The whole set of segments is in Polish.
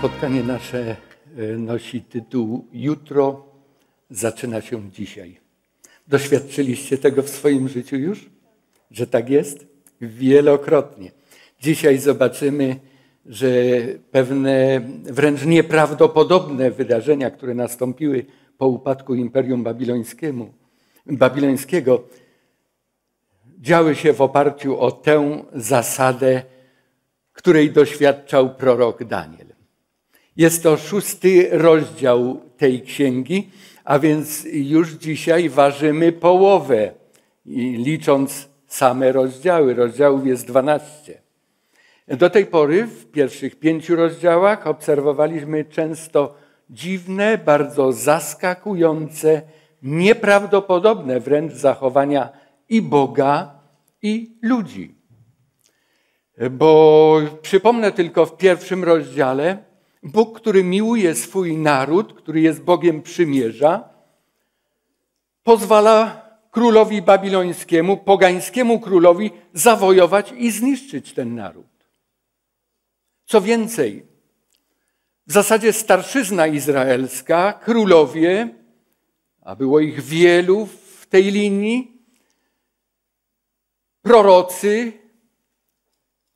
Spotkanie nasze e, nosi tytuł Jutro zaczyna się dzisiaj. Doświadczyliście tego w swoim życiu już? Że tak jest? Wielokrotnie. Dzisiaj zobaczymy, że pewne wręcz nieprawdopodobne wydarzenia, które nastąpiły po upadku Imperium Babilońskiego, działy się w oparciu o tę zasadę, której doświadczał prorok Daniel. Jest to szósty rozdział tej księgi, a więc już dzisiaj ważymy połowę, licząc same rozdziały. Rozdziałów jest dwanaście. Do tej pory w pierwszych pięciu rozdziałach obserwowaliśmy często dziwne, bardzo zaskakujące, nieprawdopodobne wręcz zachowania i Boga, i ludzi. Bo przypomnę tylko w pierwszym rozdziale, Bóg, który miłuje swój naród, który jest Bogiem przymierza, pozwala królowi babilońskiemu, pogańskiemu królowi zawojować i zniszczyć ten naród. Co więcej, w zasadzie starszyzna izraelska, królowie, a było ich wielu w tej linii, prorocy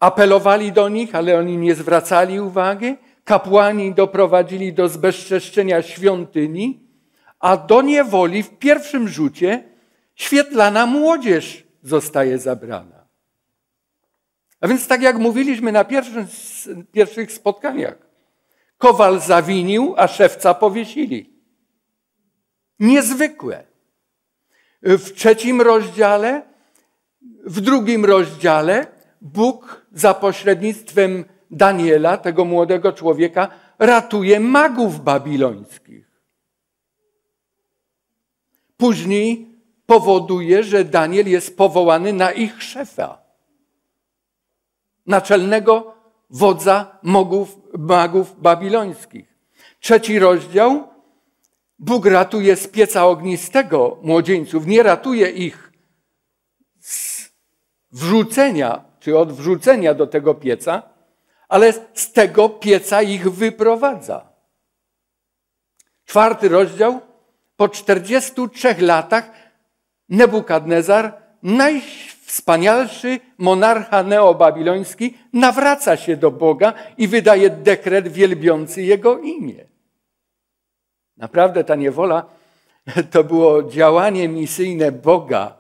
apelowali do nich, ale oni nie zwracali uwagi. Kapłani doprowadzili do zbezczeszczenia świątyni, a do niewoli w pierwszym rzucie świetlana młodzież zostaje zabrana. A więc tak jak mówiliśmy na pierwszym, pierwszych spotkaniach, kowal zawinił, a szewca powiesili. Niezwykłe. W trzecim rozdziale, w drugim rozdziale Bóg za pośrednictwem Daniela, tego młodego człowieka, ratuje magów babilońskich. Później powoduje, że Daniel jest powołany na ich szefa, naczelnego wodza magów, babilońskich. Trzeci rozdział. Bóg ratuje z pieca ognistego młodzieńców, nie ratuje ich z wrzucenia czy od wrzucenia do tego pieca, ale z tego pieca ich wyprowadza. Czwarty rozdział. Po 43 latach Nebukadnezar, najwspanialszy monarcha neobabiloński, nawraca się do Boga i wydaje dekret wielbiący jego imię. Naprawdę ta niewola to było działanie misyjne Boga,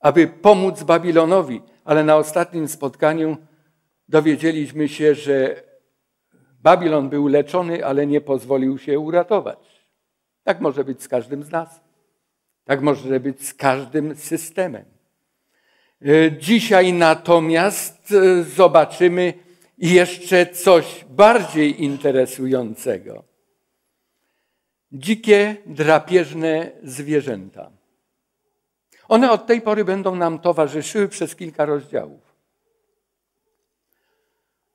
aby pomóc Babilonowi, ale na ostatnim spotkaniu dowiedzieliśmy się, że Babilon był leczony, ale nie pozwolił się uratować. Tak może być z każdym z nas. Tak może być z każdym systemem. E, dzisiaj natomiast e, zobaczymy jeszcze coś bardziej interesującego. Dzikie, drapieżne zwierzęta. One od tej pory będą nam towarzyszyły przez kilka rozdziałów.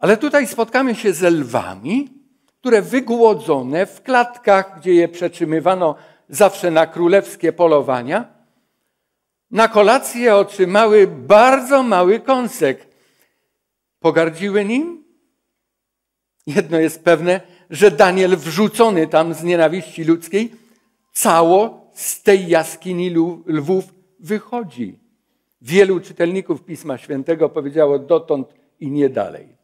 Ale tutaj spotkamy się ze lwami, które wygłodzone w klatkach, gdzie je przetrzymywano zawsze na królewskie polowania, na kolację otrzymały bardzo mały kąsek. Pogardziły nim? Jedno jest pewne, że Daniel wrzucony tam z nienawiści ludzkiej, cało z tej jaskini lwów wychodzi. Wielu czytelników Pisma Świętego powiedziało dotąd i nie dalej.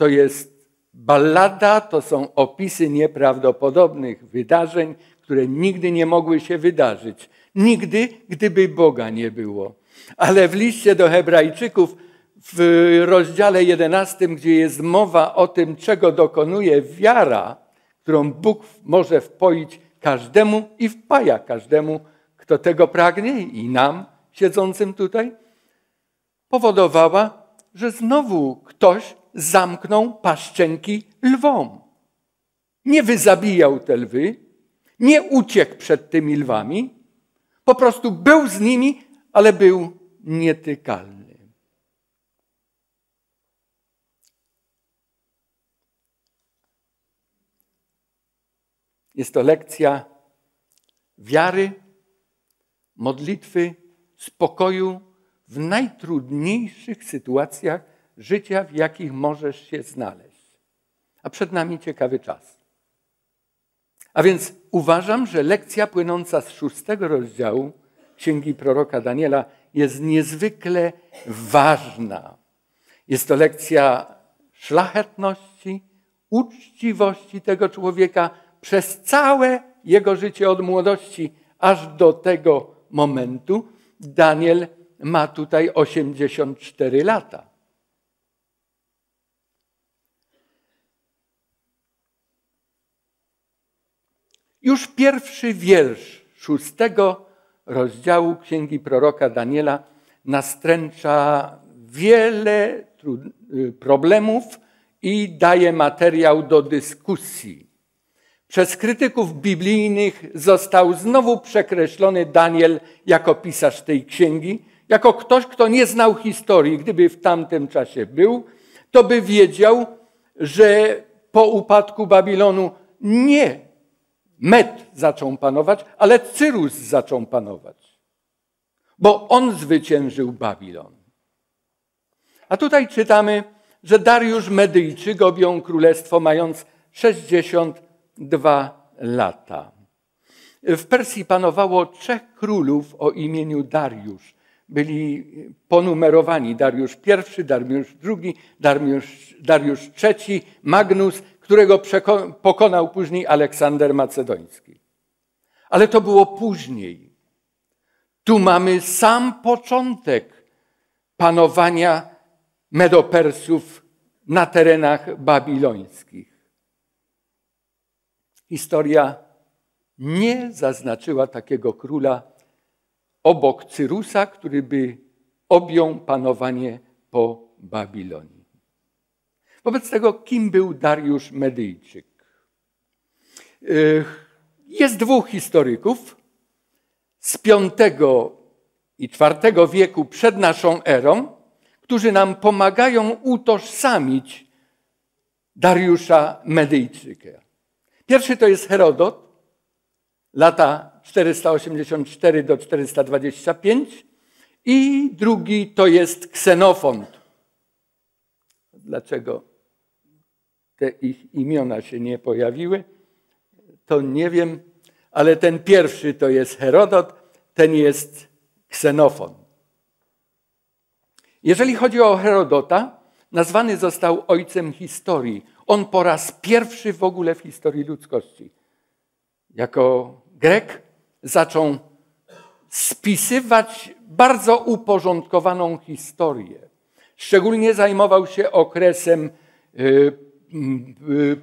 To jest ballada, to są opisy nieprawdopodobnych wydarzeń, które nigdy nie mogły się wydarzyć. Nigdy, gdyby Boga nie było. Ale w liście do Hebrajczyków w rozdziale 11, gdzie jest mowa o tym, czego dokonuje wiara, którą Bóg może wpoić każdemu i wpaja każdemu, kto tego pragnie, i nam siedzącym tutaj, powodowała, że znowu ktoś zamknął paszczęki lwom. Nie wyzabijał te lwy, nie uciekł przed tymi lwami, po prostu był z nimi, ale był nietykalny. Jest to lekcja wiary, modlitwy, spokoju w najtrudniejszych sytuacjach życia, w jakich możesz się znaleźć. A przed nami ciekawy czas. A więc uważam, że lekcja płynąca z szóstego rozdziału Księgi proroka Daniela jest niezwykle ważna. Jest to lekcja szlachetności, uczciwości tego człowieka przez całe jego życie od młodości aż do tego momentu. Daniel ma tutaj 84 lata. Już pierwszy wiersz szóstego rozdziału Księgi Proroka Daniela nastręcza wiele problemów i daje materiał do dyskusji. Przez krytyków biblijnych został znowu przekreślony Daniel jako pisarz tej księgi, jako ktoś, kto nie znał historii. Gdyby w tamtym czasie był, to by wiedział, że po upadku Babilonu nie Med zaczął panować, ale Cyrus zaczął panować, bo on zwyciężył Babilon. A tutaj czytamy, że Dariusz Medyjczyk objął królestwo mając 62 lata. W Persji panowało trzech królów o imieniu Dariusz. Byli ponumerowani Dariusz I, Dariusz II, Dariusz, Dariusz III, Magnus, którego pokonał później Aleksander Macedoński. Ale to było później. Tu mamy sam początek panowania Medopersów na terenach babilońskich. Historia nie zaznaczyła takiego króla obok Cyrusa, który by objął panowanie po Babilonii. Wobec tego, kim był Dariusz Medyjczyk? Jest dwóch historyków z V i IV wieku przed naszą erą, którzy nam pomagają utożsamić Dariusza Medyjczyka. Pierwszy to jest Herodot, lata 484 do 425 i drugi to jest Ksenofont. Dlaczego te ich imiona się nie pojawiły, to nie wiem, ale ten pierwszy to jest Herodot, ten jest Ksenofon. Jeżeli chodzi o Herodota, nazwany został ojcem historii. On po raz pierwszy w ogóle w historii ludzkości, jako Grek, zaczął spisywać bardzo uporządkowaną historię. Szczególnie zajmował się okresem y,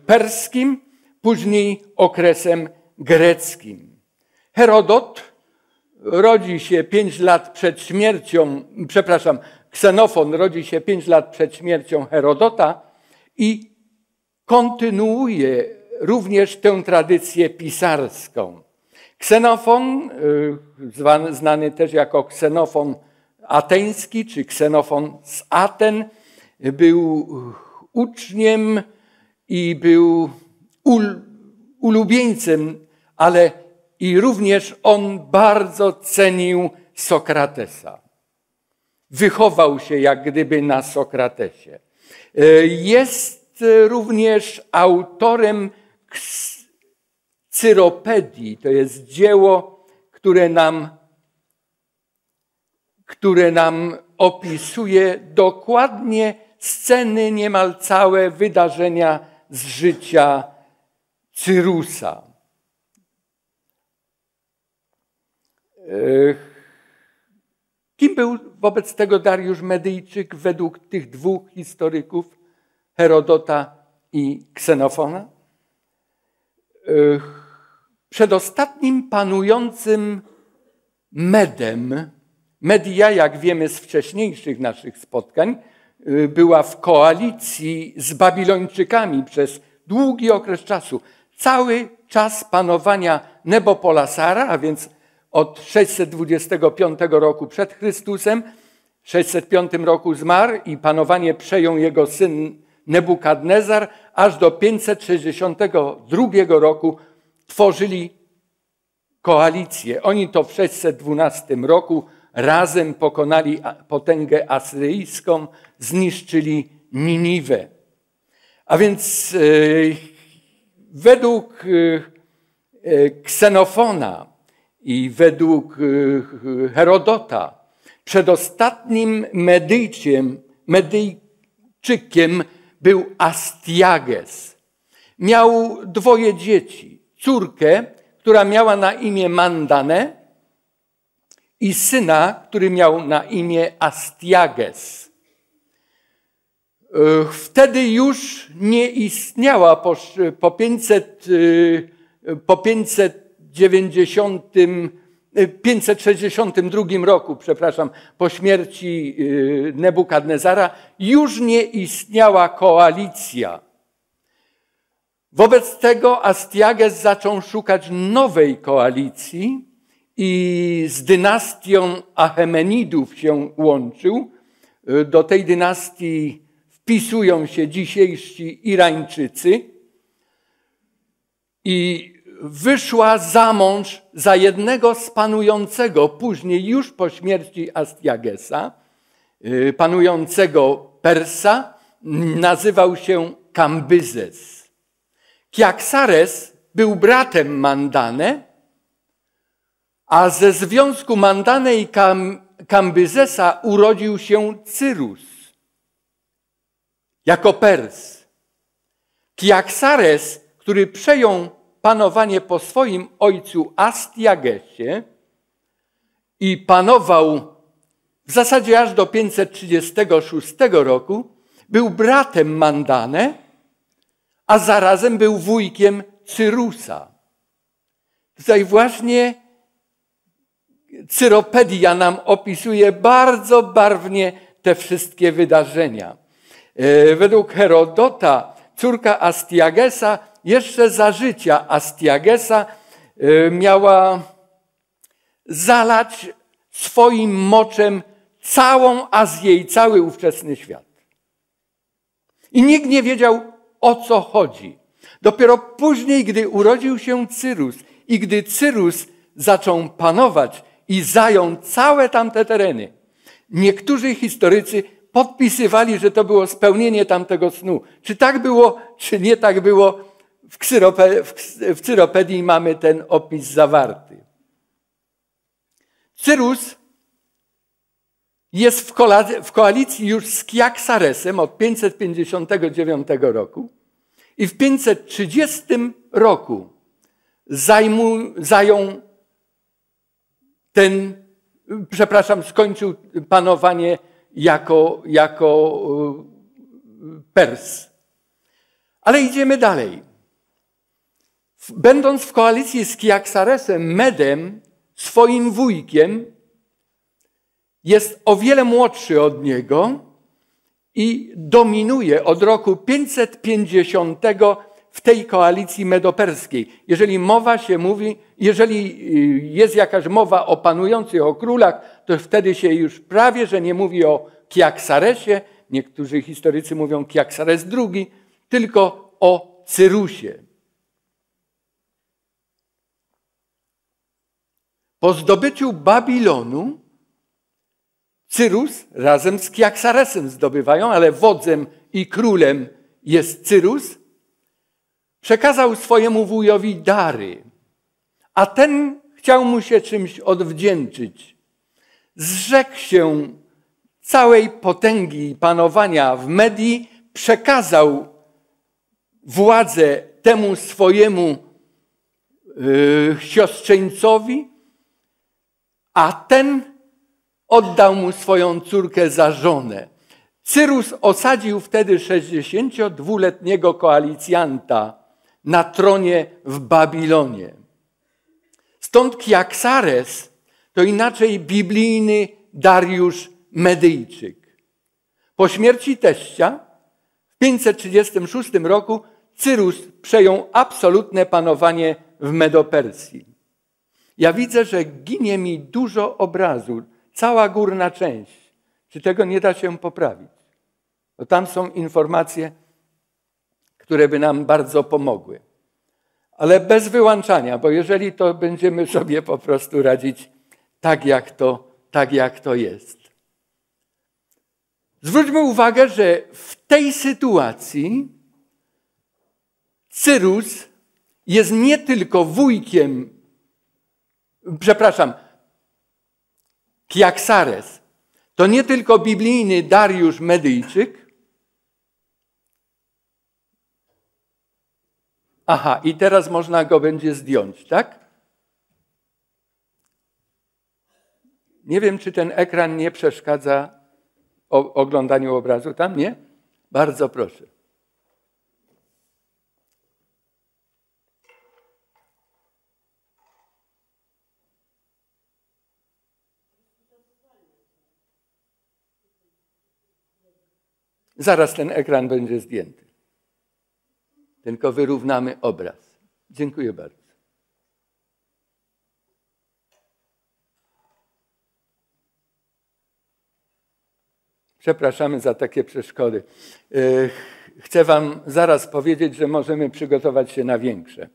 perskim, później okresem greckim. Herodot rodzi się pięć lat przed śmiercią, przepraszam, Ksenofon rodzi się pięć lat przed śmiercią Herodota i kontynuuje również tę tradycję pisarską. Ksenofon, y, znany też jako ksenofon ateński czy ksenofon z Aten, był uczniem i był ul, ulubieńcem, ale i również on bardzo cenił Sokratesa. Wychował się jak gdyby na Sokratesie. Y, jest również autorem Cyropedii. To jest dzieło, które nam, które nam opisuje dokładnie sceny, niemal całe wydarzenia z życia Cyrusa. Kim był wobec tego Dariusz Medyjczyk według tych dwóch historyków, Herodota i Ksenofona? Przedostatnim panującym medem, media, jak wiemy z wcześniejszych naszych spotkań, była w koalicji z Babilończykami przez długi okres czasu. Cały czas panowania Nebopolasara, a więc od 625 roku przed Chrystusem, w 605 roku zmarł i panowanie przejął jego syn Nebukadnezar, aż do 562 roku tworzyli koalicję. Oni to w 612 roku razem pokonali potęgę asyryjską, zniszczyli Niniwę. A więc e, według e, Ksenofona i według Herodota przedostatnim Medyjciem, Medyjczykiem był Astiages. Miał dwoje dzieci. Córkę, która miała na imię Mandane i syna, który miał na imię Astiages. Wtedy już nie istniała po, po 500, po 590 562 roku, przepraszam, po śmierci Nebukadnezara, już nie istniała koalicja. Wobec tego Astiages zaczął szukać nowej koalicji i z dynastią Achemenidów się łączył. Do tej dynastii wpisują się dzisiejsi Irańczycy. I wyszła za mąż za jednego z panującego później już po śmierci Astiagesa, y, panującego Persa, nazywał się Kambyzes. Kiaksares był bratem Mandane, a ze związku Mandane i Kam Kambyzesa urodził się Cyrus jako Pers. Kiaksares, który przejął panowanie po swoim ojcu Astiagesie i panował w zasadzie aż do 536 roku, był bratem Mandane, a zarazem był wujkiem Cyrusa. Tutaj właśnie Cyropedia nam opisuje bardzo barwnie te wszystkie wydarzenia. E, według Herodota córka Astiagesa jeszcze za życia Astiagesa y, miała zalać swoim moczem całą Azję i cały ówczesny świat. I nikt nie wiedział, o co chodzi. Dopiero później, gdy urodził się Cyrus i gdy Cyrus zaczął panować i zajął całe tamte tereny, niektórzy historycy podpisywali, że to było spełnienie tamtego snu. Czy tak było, czy nie tak było, w, Cyrope, w Cyropedii mamy ten opis zawarty. Cyrus jest w, w koalicji już z Kiaksaresem od 559 roku i w 530 roku zajmu, zajął ten, przepraszam, skończył panowanie jako, jako e, Pers. Ale idziemy dalej. Będąc w koalicji z Kiaksaresem, Medem, swoim wujkiem, jest o wiele młodszy od niego i dominuje od roku 550 w tej koalicji medoperskiej. Jeżeli mowa się mówi, jeżeli y, jest jakaś mowa o panujących, o królach, to wtedy się już prawie, że nie mówi o Kiaksaresie, niektórzy historycy mówią Kiaksares II, tylko o Cyrusie. Po zdobyciu Babilonu Cyrus razem z Kiaksaresem zdobywają, ale wodzem i królem jest Cyrus, przekazał swojemu wujowi dary, a ten chciał mu się czymś odwdzięczyć. Zrzekł się całej potęgi panowania w Medii, przekazał władzę temu swojemu yy, siostrzeńcowi, a ten oddał mu swoją córkę za żonę. Cyrus osadził wtedy 62-letniego koalicjanta na tronie w Babilonie. Stąd Kiaksares to inaczej biblijny Dariusz Medyjczyk. Po śmierci teścia w 536 roku Cyrus przejął absolutne panowanie w Medopersji. Ja widzę, że ginie mi dużo obrazu, cała górna część. Czy tego nie da się poprawić? Bo tam są informacje, które by nam bardzo pomogły. Ale bez wyłączania, bo jeżeli to będziemy sobie po prostu radzić tak, jak to, tak jak to jest. Zwróćmy uwagę, że w tej sytuacji Cyrus jest nie tylko wujkiem, przepraszam, Kiaksares, to nie tylko biblijny Dariusz Medyjczyk. Aha, i teraz można go będzie zdjąć, tak? Nie wiem, czy ten ekran nie przeszkadza oglądaniu obrazu tam, nie? Bardzo proszę. Zaraz ten ekran będzie zdjęty. Tylko wyrównamy obraz. Dziękuję bardzo. Przepraszamy za takie przeszkody. E, chcę Wam zaraz powiedzieć, że możemy przygotować się na większe.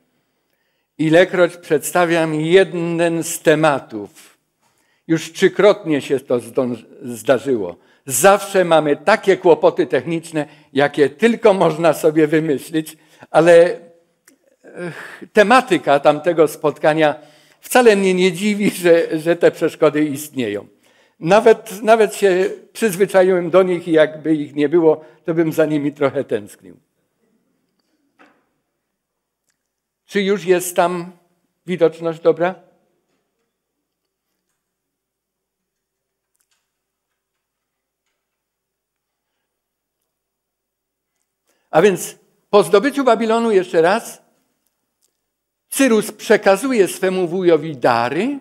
Ilekroć przedstawiam jeden z tematów, już trzykrotnie się to zdarzyło. Zawsze mamy takie kłopoty techniczne, jakie tylko można sobie wymyślić, ale tematyka tamtego spotkania wcale mnie nie dziwi, że, że te przeszkody istnieją. Nawet, nawet się przyzwyczaiłem do nich i jakby ich nie było, to bym za nimi trochę tęsknił. Czy już jest tam widoczność dobra? A więc po zdobyciu Babilonu jeszcze raz Cyrus przekazuje swemu wujowi dary,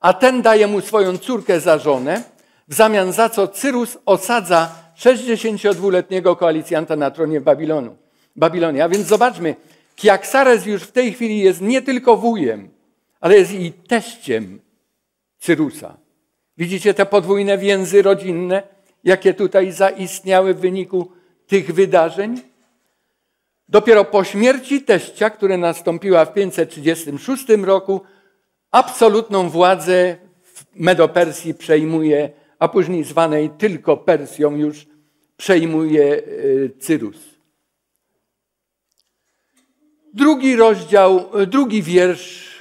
a ten daje mu swoją córkę za żonę, w zamian za co Cyrus osadza 62-letniego koalicjanta na tronie Babilonu. Babilonie. A więc zobaczmy, Kiaksares już w tej chwili jest nie tylko wujem, ale jest i teściem Cyrusa. Widzicie te podwójne więzy rodzinne, jakie tutaj zaistniały w wyniku tych wydarzeń? Dopiero po śmierci teścia, która nastąpiła w 536 roku, absolutną władzę w Medopersji przejmuje, a później zwanej tylko Persją już przejmuje e, Cyrus. Drugi rozdział, drugi wiersz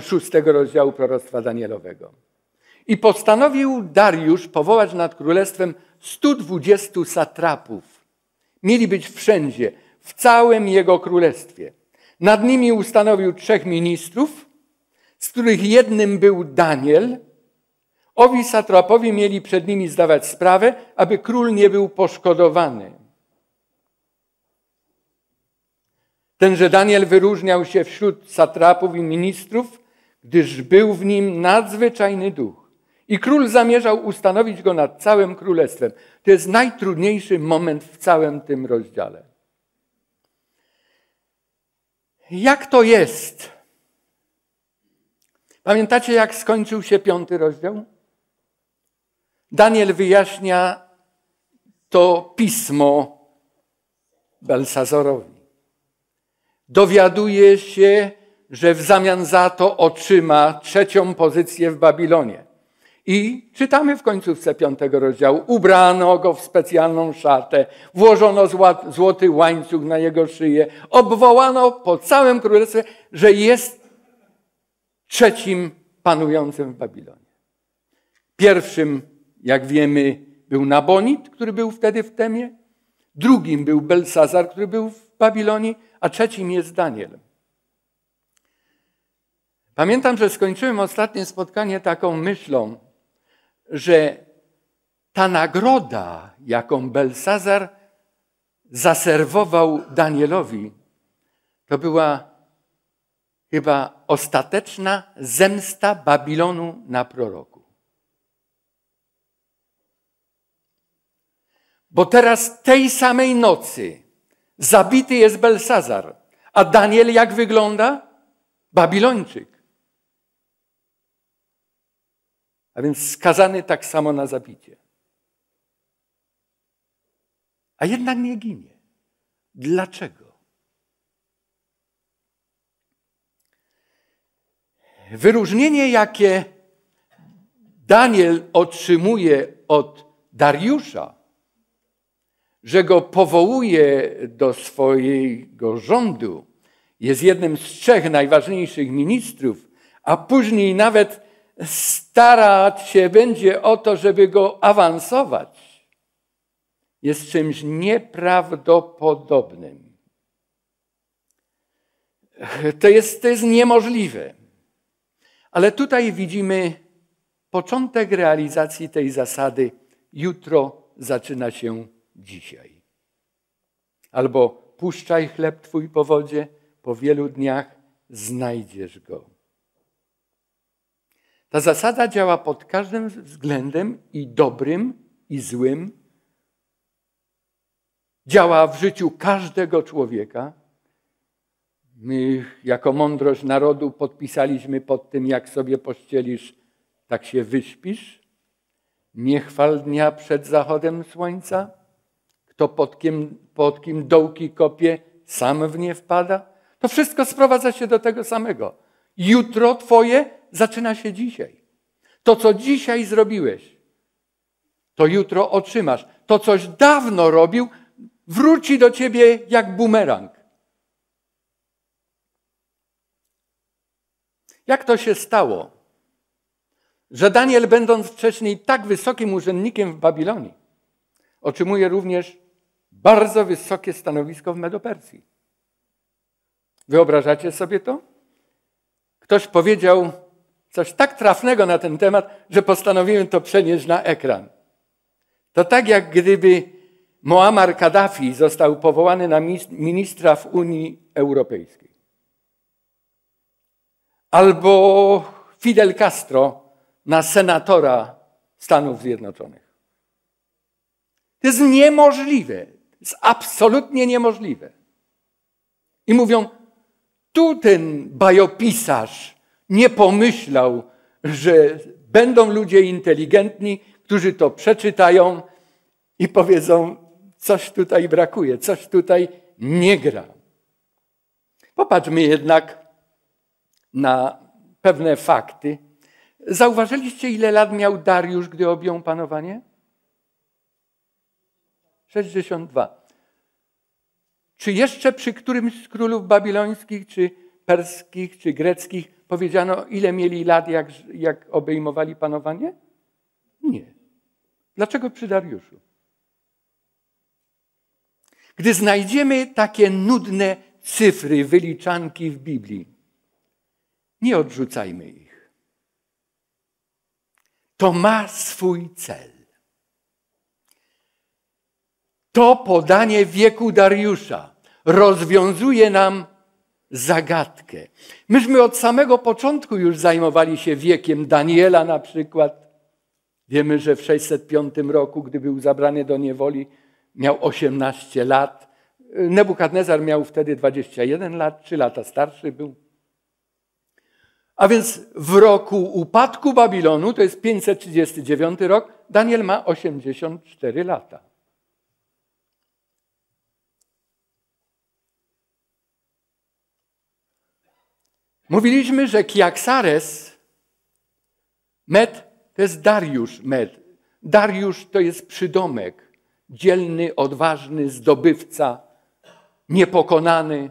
szóstego rozdziału proroctwa Danielowego. I postanowił Dariusz powołać nad królestwem 120 satrapów. Mieli być wszędzie, w całym jego królestwie. Nad nimi ustanowił trzech ministrów, z których jednym był Daniel. Owi satrapowie mieli przed nimi zdawać sprawę, aby król nie był poszkodowany. Tenże Daniel wyróżniał się wśród satrapów i ministrów, gdyż był w nim nadzwyczajny duch. I król zamierzał ustanowić go nad całym królestwem. To jest najtrudniejszy moment w całym tym rozdziale. Jak to jest? Pamiętacie, jak skończył się piąty rozdział? Daniel wyjaśnia to pismo Belsazorowi. Dowiaduje się, że w zamian za to otrzyma trzecią pozycję w Babilonie. I czytamy w końcówce piątego rozdziału. Ubrano go w specjalną szatę, włożono złoty łańcuch na jego szyję, obwołano po całym królestwie, że jest trzecim panującym w Babilonie. Pierwszym, jak wiemy, był Nabonid, który był wtedy w Temie. Drugim był Belsazar, który był w Babilonie, a trzecim jest Daniel. Pamiętam, że skończyłem ostatnie spotkanie taką myślą, że ta nagroda, jaką Belsazar zaserwował Danielowi, to była chyba ostateczna zemsta Babilonu na proroku. Bo teraz tej samej nocy zabity jest Belsazar, a Daniel jak wygląda? Babilończyk. A więc skazany tak samo na zabicie. A jednak nie ginie. Dlaczego? Wyróżnienie, jakie Daniel otrzymuje od Dariusza, że go powołuje do swojego rządu, jest jednym z trzech najważniejszych ministrów, a później nawet starać się będzie o to, żeby go awansować, jest czymś nieprawdopodobnym. To jest, to jest niemożliwe. Ale tutaj widzimy początek realizacji tej zasady. Jutro zaczyna się dzisiaj. Albo puszczaj chleb twój po wodzie, po wielu dniach znajdziesz go. Ta zasada działa pod każdym względem i dobrym, i złym. Działa w życiu każdego człowieka. My, jako mądrość narodu, podpisaliśmy pod tym, jak sobie pościelisz, tak się wyśpisz. Nie chwal dnia przed zachodem słońca. Kto pod kim, pod kim dołki kopie, sam w nie wpada. To wszystko sprowadza się do tego samego. Jutro Twoje zaczyna się dzisiaj. To, co dzisiaj zrobiłeś, to jutro otrzymasz. To, coś dawno robił, wróci do Ciebie jak bumerang. Jak to się stało, że Daniel, będąc wcześniej tak wysokim urzędnikiem w Babilonii, otrzymuje również bardzo wysokie stanowisko w Medopersji? Wyobrażacie sobie to? Ktoś powiedział coś tak trafnego na ten temat, że postanowiłem to przenieść na ekran. To tak jak gdyby Muammar Kaddafi został powołany na ministra w Unii Europejskiej. Albo Fidel Castro na senatora Stanów Zjednoczonych. To jest niemożliwe. To jest absolutnie niemożliwe. I mówią, tu ten bajopisarz nie pomyślał, że będą ludzie inteligentni, którzy to przeczytają i powiedzą, coś tutaj brakuje, coś tutaj nie gra. Popatrzmy jednak na pewne fakty. Zauważyliście, ile lat miał Dariusz, gdy objął panowanie? 62. Czy jeszcze przy którymś z królów babilońskich, czy perskich, czy greckich powiedziano, ile mieli lat, jak, jak obejmowali panowanie? Nie. Dlaczego przy Dariuszu? Gdy znajdziemy takie nudne cyfry, wyliczanki w Biblii, nie odrzucajmy ich. To ma swój cel. To podanie wieku Dariusza rozwiązuje nam zagadkę. Myśmy od samego początku już zajmowali się wiekiem Daniela na przykład. Wiemy, że w 605 roku, gdy był zabrany do niewoli, miał 18 lat. Nebukadnezar miał wtedy 21 lat, 3 lata starszy był. A więc w roku upadku Babilonu, to jest 539 rok, Daniel ma 84 lata. Mówiliśmy, że Kiaksares, Med, to jest Dariusz Med. Dariusz to jest przydomek. Dzielny, odważny, zdobywca, niepokonany.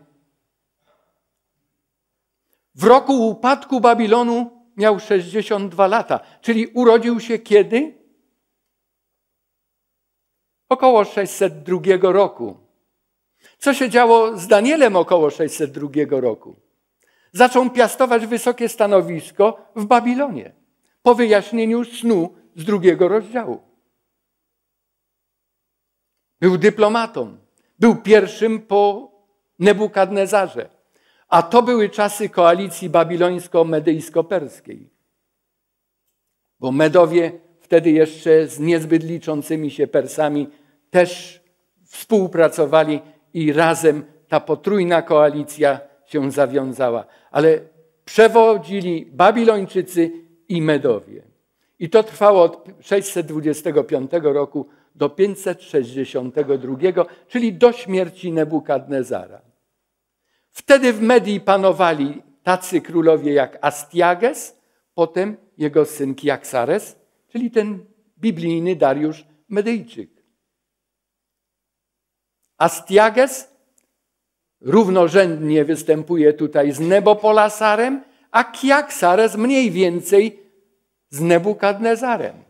W roku upadku Babilonu miał 62 lata, czyli urodził się kiedy? Około 602 roku. Co się działo z Danielem około 602 roku? Zaczął piastować wysokie stanowisko w Babilonie po wyjaśnieniu snu z drugiego rozdziału. Był dyplomatą, był pierwszym po Nebukadnezarze, a to były czasy koalicji babilońsko-medyjsko-perskiej. Bo Medowie wtedy jeszcze z niezbyt liczącymi się Persami też współpracowali i razem ta potrójna koalicja się zawiązała, ale przewodzili Babilończycy i Medowie. I to trwało od 625 roku do 562, czyli do śmierci Nebukadnezara. Wtedy w Medii panowali tacy królowie jak Astiages, potem jego syn Kiaksares czyli ten biblijny Dariusz Medyjczyk. Astiages równorzędnie występuje tutaj z Nebopolasarem, a Kiaksares mniej więcej z Nebukadnezarem.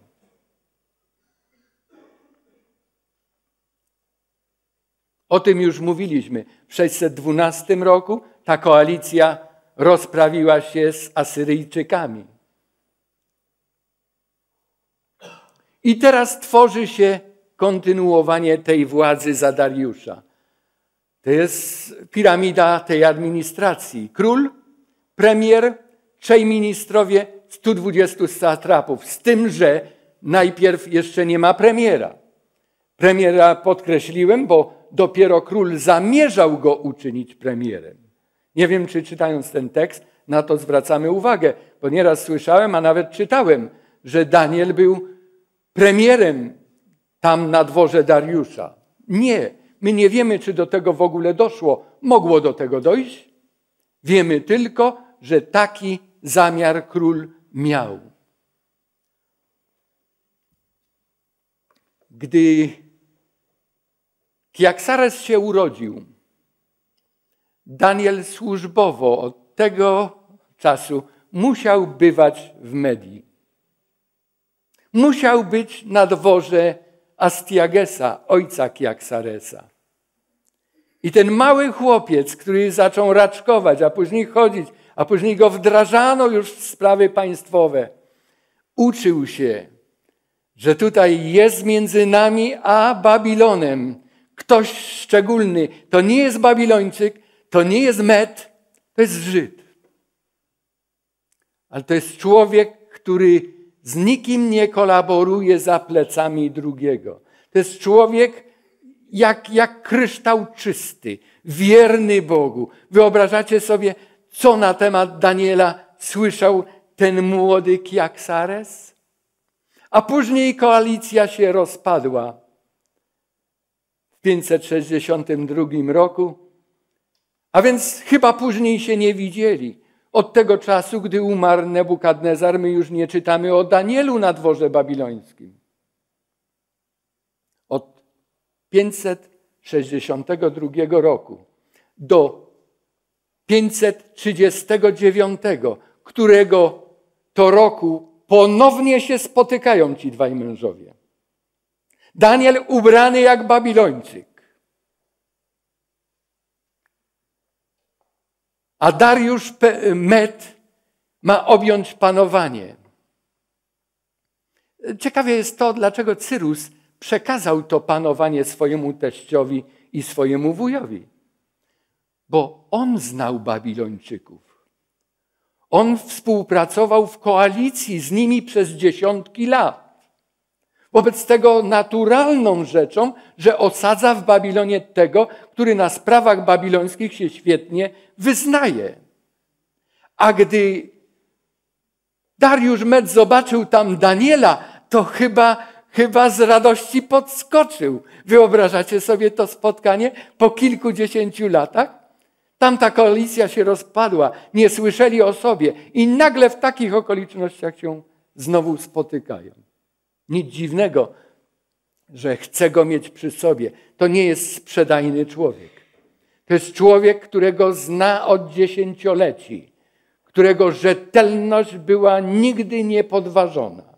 O tym już mówiliśmy. W 612 roku ta koalicja rozprawiła się z Asyryjczykami. I teraz tworzy się kontynuowanie tej władzy za Dariusza. To jest piramida tej administracji. Król, premier, trzej ministrowie, 120 satrapów. Z tym, że najpierw jeszcze nie ma premiera. Premiera podkreśliłem, bo dopiero król zamierzał go uczynić premierem. Nie wiem, czy czytając ten tekst na to zwracamy uwagę, bo nieraz słyszałem, a nawet czytałem, że Daniel był premierem tam na dworze Dariusza. Nie, my nie wiemy, czy do tego w ogóle doszło. Mogło do tego dojść. Wiemy tylko, że taki zamiar król miał. Gdy Kiaksares się urodził, Daniel służbowo od tego czasu musiał bywać w Medii. Musiał być na dworze Astiagesa, ojca Kiaksaresa. I ten mały chłopiec, który zaczął raczkować, a później chodzić, a później go wdrażano już w sprawy państwowe, uczył się, że tutaj jest między nami a Babilonem ktoś szczególny. To nie jest Babilończyk, to nie jest Met, to jest Żyd. Ale to jest człowiek, który z nikim nie kolaboruje za plecami drugiego. To jest człowiek jak, jak kryształ czysty, wierny Bogu. Wyobrażacie sobie, co na temat Daniela słyszał ten młody Kiaksares? A później koalicja się rozpadła. W 562 roku a więc chyba później się nie widzieli. Od tego czasu, gdy umarł Nebukadnezar, my już nie czytamy o Danielu na dworze babilońskim. Od 562 roku do 539, którego to roku ponownie się spotykają ci dwaj mężowie. Daniel ubrany jak Babilończyk. A Dariusz Met ma objąć panowanie. Ciekawe jest to, dlaczego Cyrus przekazał to panowanie swojemu teściowi i swojemu wujowi. Bo on znał Babilończyków. On współpracował w koalicji z nimi przez dziesiątki lat. Wobec tego naturalną rzeczą, że osadza w Babilonie tego, który na sprawach babilońskich się świetnie wyznaje. A gdy Dariusz Med zobaczył tam Daniela, to chyba, chyba z radości podskoczył. Wyobrażacie sobie to spotkanie po kilkudziesięciu latach? Tamta koalicja się rozpadła, nie słyszeli o sobie i nagle w takich okolicznościach się znowu spotykają. Nic dziwnego, że chce go mieć przy sobie. To nie jest sprzedajny człowiek. To jest człowiek, którego zna od dziesięcioleci, którego rzetelność była nigdy niepodważona.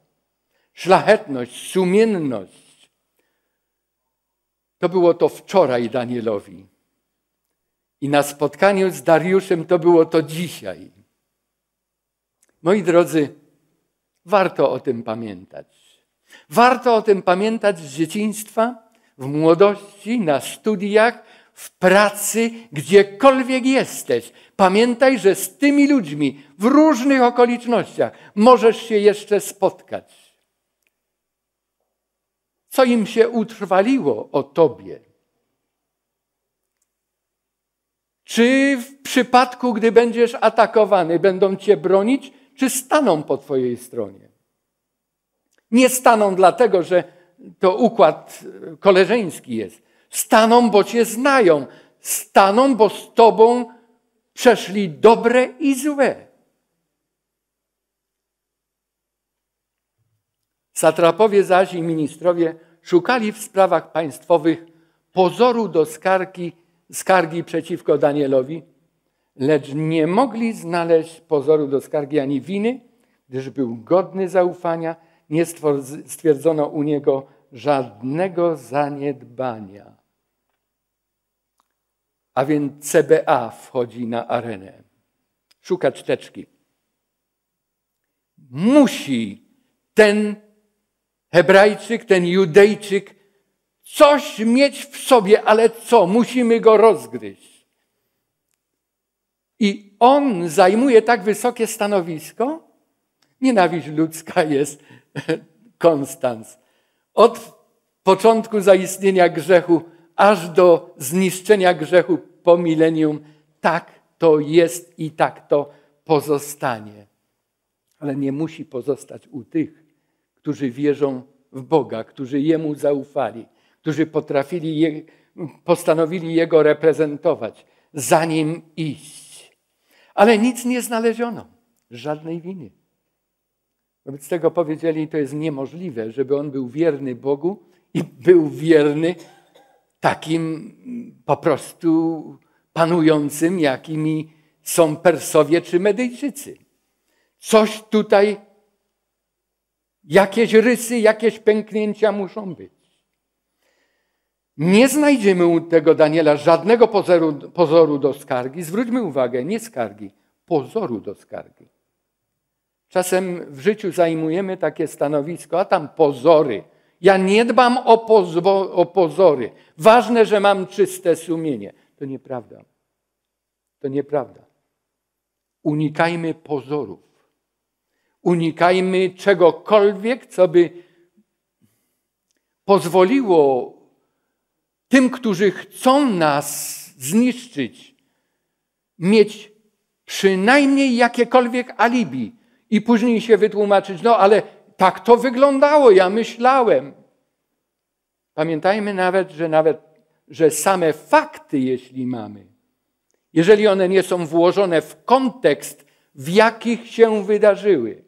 Szlachetność, sumienność. To było to wczoraj Danielowi. I na spotkaniu z Dariuszem to było to dzisiaj. Moi drodzy, warto o tym pamiętać. Warto o tym pamiętać z dzieciństwa, w młodości, na studiach, w pracy, gdziekolwiek jesteś. Pamiętaj, że z tymi ludźmi w różnych okolicznościach możesz się jeszcze spotkać. Co im się utrwaliło o tobie? Czy w przypadku, gdy będziesz atakowany, będą cię bronić, czy staną po twojej stronie? Nie staną dlatego, że to układ koleżeński jest. Staną, bo cię znają. Staną, bo z tobą przeszli dobre i złe. Satrapowie zaś i ministrowie szukali w sprawach państwowych pozoru do skargi, skargi przeciwko Danielowi, lecz nie mogli znaleźć pozoru do skargi ani winy, gdyż był godny zaufania, nie stwierdzono u niego żadnego zaniedbania. A więc CBA wchodzi na arenę. Szuka czteczki. Musi ten Hebrajczyk, ten Judejczyk coś mieć w sobie, ale co? Musimy go rozgryźć. I on zajmuje tak wysokie stanowisko. Nienawiść ludzka jest konstans. Od początku zaistnienia grzechu aż do zniszczenia grzechu po milenium, tak to jest i tak to pozostanie. Ale nie musi pozostać u tych, którzy wierzą w Boga, którzy Jemu zaufali, którzy potrafili je, postanowili Jego reprezentować, za Nim iść. Ale nic nie znaleziono, żadnej winy. Wobec tego powiedzieli, to jest niemożliwe, żeby on był wierny Bogu i był wierny takim po prostu panującym, jakimi są Persowie czy Medyjczycy. Coś tutaj, jakieś rysy, jakieś pęknięcia muszą być. Nie znajdziemy u tego Daniela żadnego pozoru, pozoru do skargi. Zwróćmy uwagę, nie skargi, pozoru do skargi. Czasem w życiu zajmujemy takie stanowisko, a tam pozory. Ja nie dbam o, pozwo, o pozory. Ważne, że mam czyste sumienie. To nieprawda. To nieprawda. Unikajmy pozorów. Unikajmy czegokolwiek, co by pozwoliło tym, którzy chcą nas zniszczyć, mieć przynajmniej jakiekolwiek alibi i później się wytłumaczyć, no ale tak to wyglądało, ja myślałem. Pamiętajmy nawet, że nawet, że same fakty, jeśli mamy, jeżeli one nie są włożone w kontekst, w jakich się wydarzyły,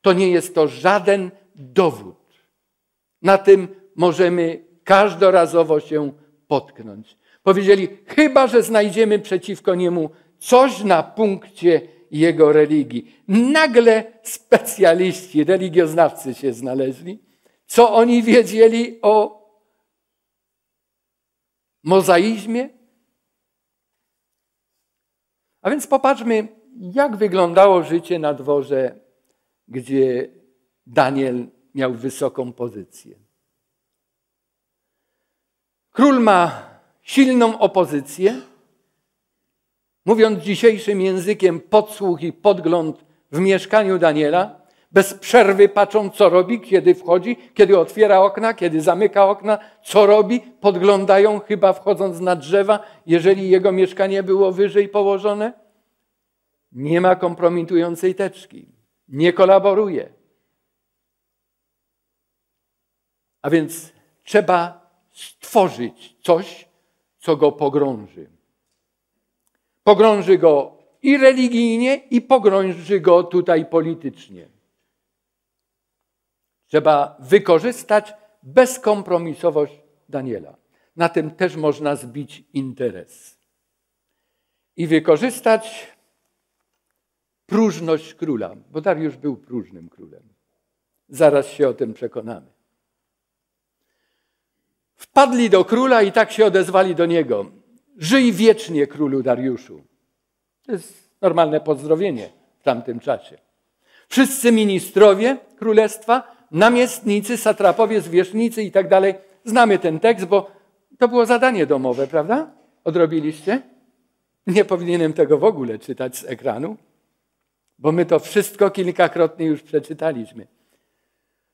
to nie jest to żaden dowód. Na tym możemy każdorazowo się potknąć. Powiedzieli, chyba że znajdziemy przeciwko niemu coś na punkcie jego religii. Nagle specjaliści, religioznawcy się znaleźli. Co oni wiedzieli o mozaizmie? A więc popatrzmy, jak wyglądało życie na dworze, gdzie Daniel miał wysoką pozycję. Król ma silną opozycję, mówiąc dzisiejszym językiem, podsłuch i podgląd w mieszkaniu Daniela, bez przerwy patrzą, co robi, kiedy wchodzi, kiedy otwiera okna, kiedy zamyka okna, co robi, podglądają, chyba wchodząc na drzewa, jeżeli jego mieszkanie było wyżej położone. Nie ma kompromitującej teczki, nie kolaboruje. A więc trzeba stworzyć coś, co go pogrąży. Pogrąży go i religijnie, i pogrąży go tutaj politycznie. Trzeba wykorzystać bezkompromisowość Daniela. Na tym też można zbić interes. I wykorzystać próżność króla, bo Dariusz był próżnym królem. Zaraz się o tym przekonamy. Wpadli do króla i tak się odezwali do niego. Żyj wiecznie, królu Dariuszu. To jest normalne pozdrowienie w tamtym czasie. Wszyscy ministrowie królestwa, namiestnicy, satrapowie, zwierzchnicy i tak dalej. Znamy ten tekst, bo to było zadanie domowe, prawda? Odrobiliście? Nie powinienem tego w ogóle czytać z ekranu, bo my to wszystko kilkakrotnie już przeczytaliśmy.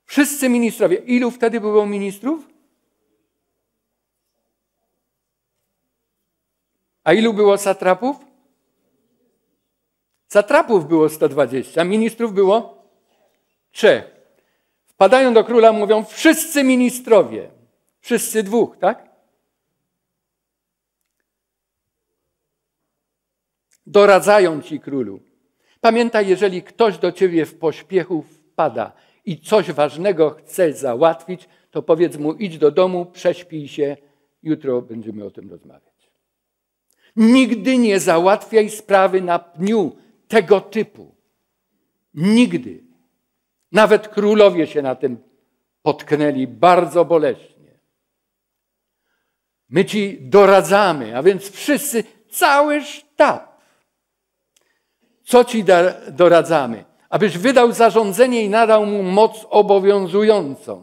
Wszyscy ministrowie. Ilu wtedy było ministrów? A ilu było satrapów? Satrapów było 120, ministrów było trzech. Wpadają do króla, mówią wszyscy ministrowie. Wszyscy dwóch, tak? Doradzają ci królu. Pamiętaj, jeżeli ktoś do ciebie w pośpiechu wpada i coś ważnego chce załatwić, to powiedz mu idź do domu, prześpij się, jutro będziemy o tym rozmawiać. Nigdy nie załatwiaj sprawy na pniu tego typu. Nigdy. Nawet królowie się na tym potknęli bardzo boleśnie. My ci doradzamy, a więc wszyscy, cały sztab. Co ci doradzamy? Abyś wydał zarządzenie i nadał mu moc obowiązującą.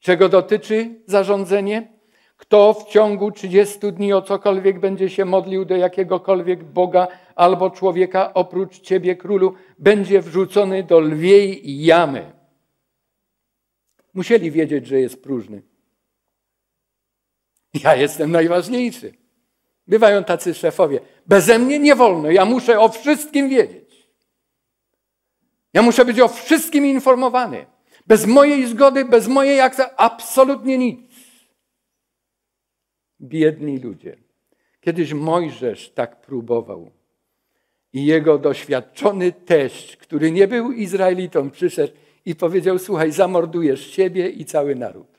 Czego dotyczy zarządzenie? Kto w ciągu 30 dni o cokolwiek będzie się modlił do jakiegokolwiek Boga albo człowieka oprócz ciebie, królu, będzie wrzucony do lwiej jamy. Musieli wiedzieć, że jest próżny. Ja jestem najważniejszy. Bywają tacy szefowie. Beze mnie nie wolno, ja muszę o wszystkim wiedzieć. Ja muszę być o wszystkim informowany. Bez mojej zgody, bez mojej akcji, absolutnie nic. Biedni ludzie. Kiedyś Mojżesz tak próbował. I jego doświadczony teść, który nie był Izraelitą, przyszedł i powiedział: Słuchaj, zamordujesz siebie i cały naród.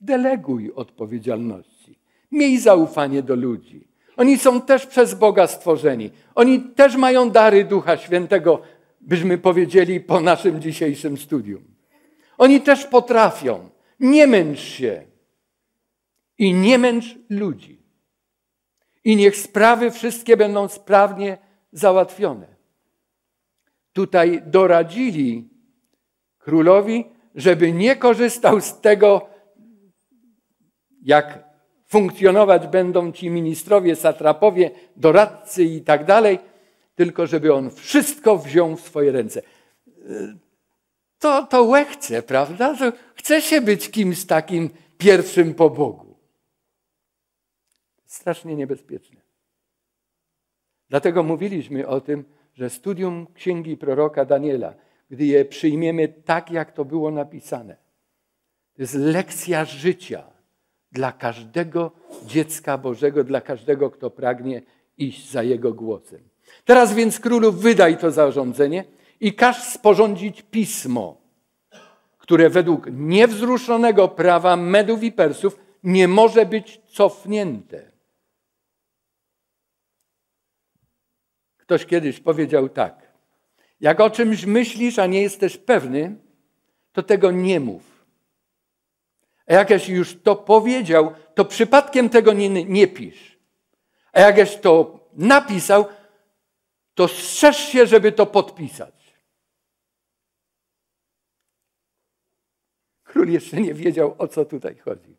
Deleguj odpowiedzialności. Miej zaufanie do ludzi. Oni są też przez Boga stworzeni. Oni też mają dary Ducha Świętego, byśmy powiedzieli po naszym dzisiejszym studium. Oni też potrafią. Nie męcz się i nie męcz ludzi. I niech sprawy wszystkie będą sprawnie załatwione. Tutaj doradzili królowi, żeby nie korzystał z tego, jak funkcjonować będą ci ministrowie, satrapowie, doradcy i tak dalej, tylko żeby on wszystko wziął w swoje ręce. To, to łechce, prawda? To chce się być kimś takim pierwszym po Bogu. Strasznie niebezpieczne. Dlatego mówiliśmy o tym, że studium księgi proroka Daniela, gdy je przyjmiemy tak, jak to było napisane, to jest lekcja życia dla każdego dziecka Bożego, dla każdego, kto pragnie iść za Jego głosem. Teraz więc królu wydaj to zarządzenie i każ sporządzić pismo, które według niewzruszonego prawa Medów i Persów nie może być cofnięte. Ktoś kiedyś powiedział tak: Jak o czymś myślisz, a nie jesteś pewny, to tego nie mów. A jakś już to powiedział, to przypadkiem tego nie, nie pisz. A jakś to napisał, to strzeż się, żeby to podpisać. Król jeszcze nie wiedział, o co tutaj chodzi.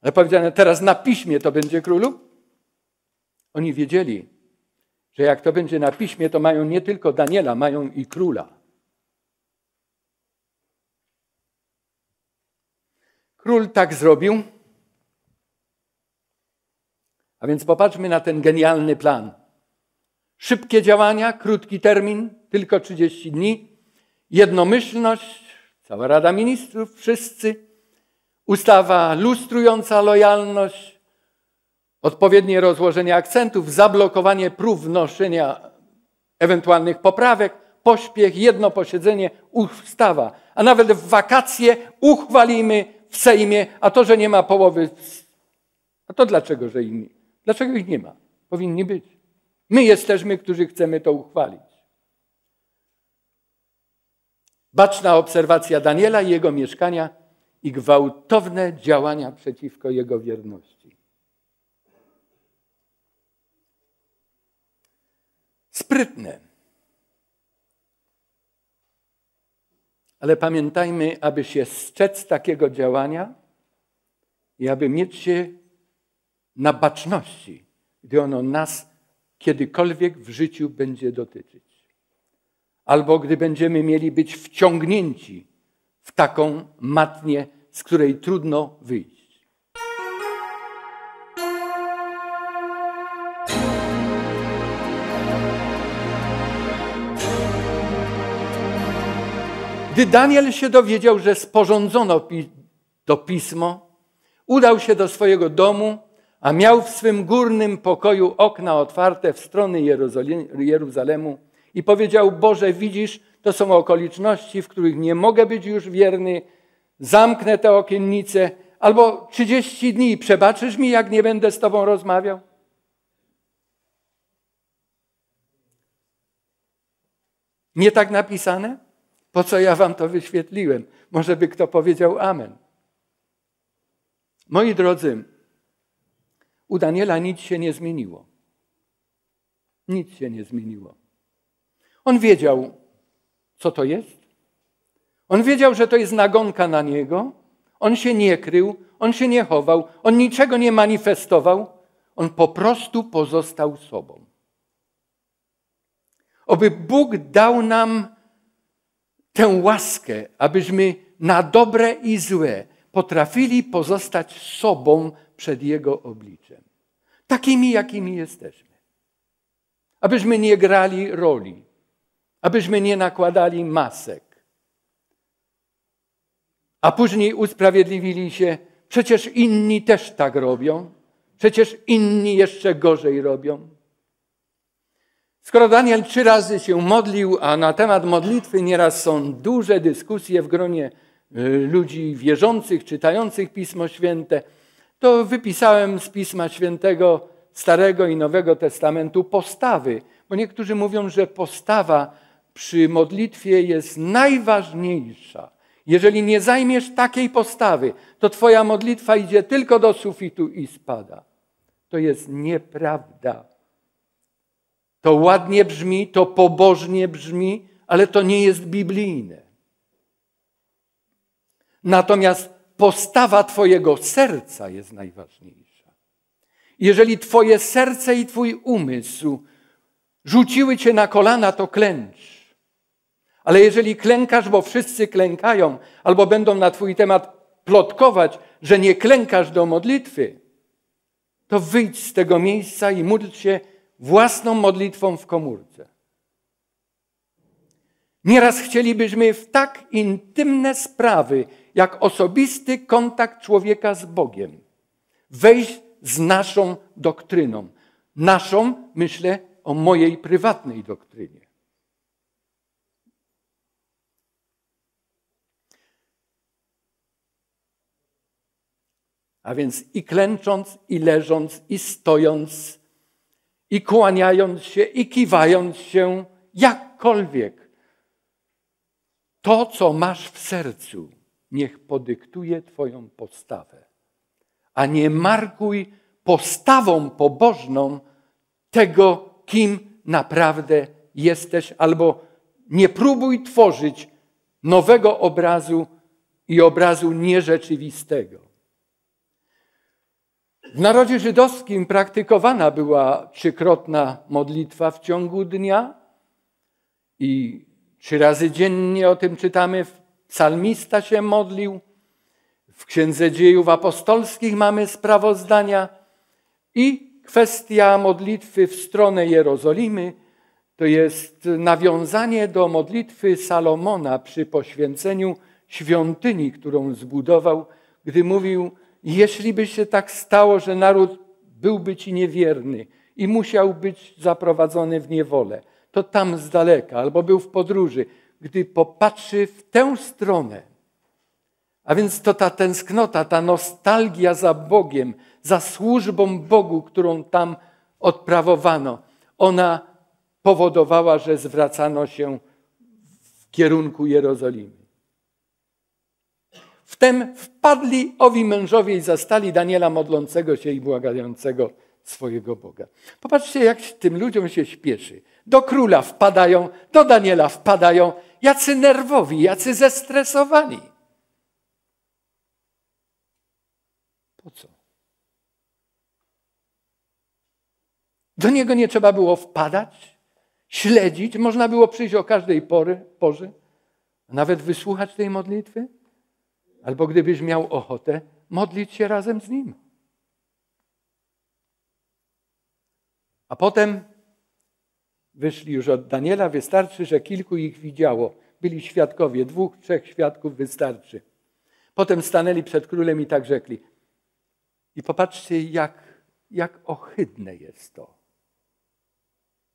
Ale powiedziano, teraz na piśmie to będzie królu. Oni wiedzieli, że jak to będzie na piśmie, to mają nie tylko Daniela, mają i króla. Król tak zrobił. A więc popatrzmy na ten genialny plan. Szybkie działania, krótki termin, tylko 30 dni, jednomyślność, cała Rada Ministrów, wszyscy, ustawa lustrująca lojalność, odpowiednie rozłożenie akcentów, zablokowanie prób wnoszenia ewentualnych poprawek, pośpiech, jedno posiedzenie, ustawa. A nawet w wakacje uchwalimy w Sejmie, a to, że nie ma połowy, a to dlaczego, że ich, dlaczego ich nie ma? Powinni być. My jesteśmy, którzy chcemy to uchwalić. Baczna obserwacja Daniela i jego mieszkania i gwałtowne działania przeciwko jego wierności. Sprytne. Ale pamiętajmy, aby się strzec takiego działania i aby mieć się na baczności, gdy ono nas kiedykolwiek w życiu będzie dotyczyć. Albo gdy będziemy mieli być wciągnięci w taką matnię, z której trudno wyjść. Gdy Daniel się dowiedział, że sporządzono to pismo, udał się do swojego domu, a miał w swym górnym pokoju okna otwarte w stronę Jeruzalemu i powiedział: Boże, widzisz, to są okoliczności, w których nie mogę być już wierny, zamknę tę okiennicę, albo 30 dni, przebaczysz mi, jak nie będę z Tobą rozmawiał? Nie tak napisane? Po co ja Wam to wyświetliłem? Może by kto powiedział Amen. Moi drodzy, u Daniela nic się nie zmieniło. Nic się nie zmieniło. On wiedział, co to jest. On wiedział, że to jest nagonka na niego. On się nie krył, on się nie chował, on niczego nie manifestował. On po prostu pozostał sobą. Oby Bóg dał nam tę łaskę, abyśmy na dobre i złe potrafili pozostać sobą przed Jego obliczem. Takimi, jakimi jesteśmy. Abyśmy nie grali roli, abyśmy nie nakładali masek. A później usprawiedliwili się, przecież inni też tak robią, przecież inni jeszcze gorzej robią. Skoro Daniel trzy razy się modlił, a na temat modlitwy nieraz są duże dyskusje w gronie y, ludzi wierzących, czytających Pismo Święte, to wypisałem z Pisma Świętego Starego i Nowego Testamentu postawy, bo niektórzy mówią, że postawa przy modlitwie jest najważniejsza. Jeżeli nie zajmiesz takiej postawy, to Twoja modlitwa idzie tylko do sufitu i spada. To jest nieprawda. To ładnie brzmi, to pobożnie brzmi, ale to nie jest biblijne. Natomiast postawa Twojego serca jest najważniejsza. Jeżeli Twoje serce i Twój umysł rzuciły Cię na kolana, to klęcz. Ale jeżeli klękasz, bo wszyscy klękają, albo będą na Twój temat plotkować, że nie klękasz do modlitwy, to wyjdź z tego miejsca i módl się własną modlitwą w komórce. Nieraz chcielibyśmy w tak intymne sprawy, jak osobisty kontakt człowieka z Bogiem, wejść z naszą doktryną. Naszą, myślę o mojej prywatnej doktrynie. A więc i klęcząc, i leżąc, i stojąc, i kłaniając się, i kiwając się, jakkolwiek. To, co masz w sercu, niech podyktuje Twoją postawę. A nie markuj postawą pobożną tego, kim naprawdę jesteś, albo nie próbuj tworzyć nowego obrazu i obrazu nierzeczywistego. W narodzie żydowskim praktykowana była trzykrotna modlitwa w ciągu dnia i trzy razy dziennie o tym czytamy. Psalmista się modlił. W Księdze Dziejów Apostolskich mamy sprawozdania i kwestia modlitwy w stronę Jerozolimy to jest nawiązanie do modlitwy Salomona przy poświęceniu świątyni, którą zbudował, gdy mówił, jeśli by się tak stało, że naród byłby ci niewierny i musiał być zaprowadzony w niewolę, to tam z daleka albo był w podróży, gdy popatrzy w tę stronę, a więc to ta tęsknota, ta nostalgia za Bogiem, za służbą Bogu, którą tam odprawowano, ona powodowała, że zwracano się w kierunku Jerozolimy. Wtem wpadli owi mężowie i zastali Daniela modlącego się i błagającego swojego Boga. Popatrzcie, jak tym ludziom się śpieszy. Do króla wpadają, do Daniela wpadają, jacy nerwowi, jacy zestresowani. Po co? Do niego nie trzeba było wpadać, śledzić, można było przyjść o każdej pory, porze, nawet wysłuchać tej modlitwy. Albo gdybyś miał ochotę, modlić się razem z nim. A potem wyszli już od Daniela, wystarczy, że kilku ich widziało. Byli świadkowie, dwóch, trzech świadków wystarczy. Potem stanęli przed królem i tak rzekli. I popatrzcie, jak, jak ohydne jest to.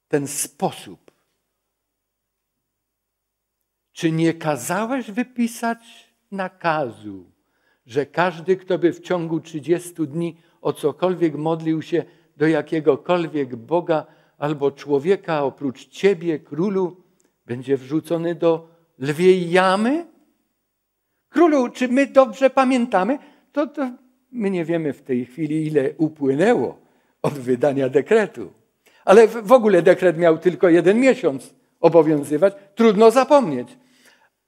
Ten sposób czy nie kazałeś wypisać nakazu, że każdy, kto by w ciągu 30 dni o cokolwiek modlił się do jakiegokolwiek Boga albo człowieka oprócz ciebie, królu, będzie wrzucony do lwiej jamy? Królu, czy my dobrze pamiętamy? To, to my nie wiemy w tej chwili, ile upłynęło od wydania dekretu. Ale w ogóle dekret miał tylko jeden miesiąc obowiązywać. Trudno zapomnieć.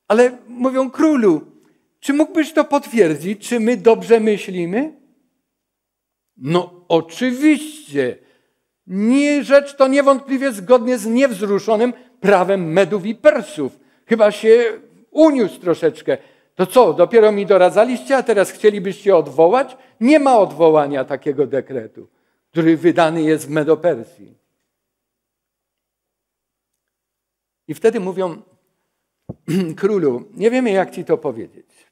Ale mówią, królu, czy mógłbyś to potwierdzić, czy my dobrze myślimy? No oczywiście. Nie, rzecz to niewątpliwie zgodnie z niewzruszonym prawem Medów i Persów. Chyba się uniósł troszeczkę. To co, dopiero mi doradzaliście, a teraz chcielibyście odwołać? Nie ma odwołania takiego dekretu, który wydany jest w Medopersji. I wtedy mówią, królu, nie wiemy jak ci to powiedzieć,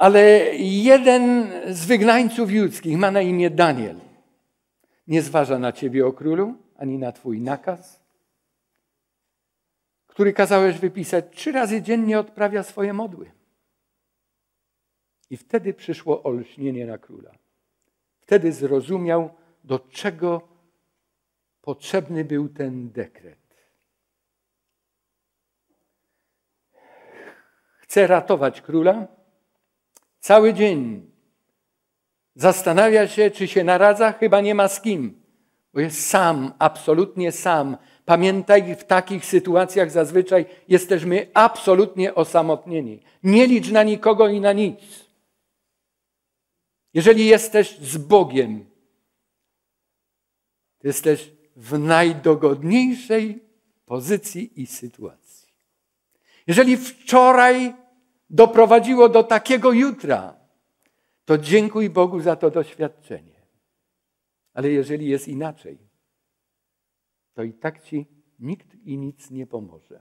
ale jeden z wygnańców judzkich ma na imię Daniel. Nie zważa na ciebie, o królu, ani na twój nakaz, który kazałeś wypisać, trzy razy dziennie odprawia swoje modły. I wtedy przyszło olśnienie na króla. Wtedy zrozumiał, do czego potrzebny był ten dekret. Chce ratować króla. Cały dzień zastanawia się, czy się naradza, chyba nie ma z kim, bo jest sam, absolutnie sam. Pamiętaj, w takich sytuacjach zazwyczaj jesteśmy absolutnie osamotnieni. Nie licz na nikogo i na nic. Jeżeli jesteś z Bogiem, jesteś w najdogodniejszej pozycji i sytuacji. Jeżeli wczoraj doprowadziło do takiego jutra, to dziękuj Bogu za to doświadczenie. Ale jeżeli jest inaczej, to i tak ci nikt i nic nie pomoże.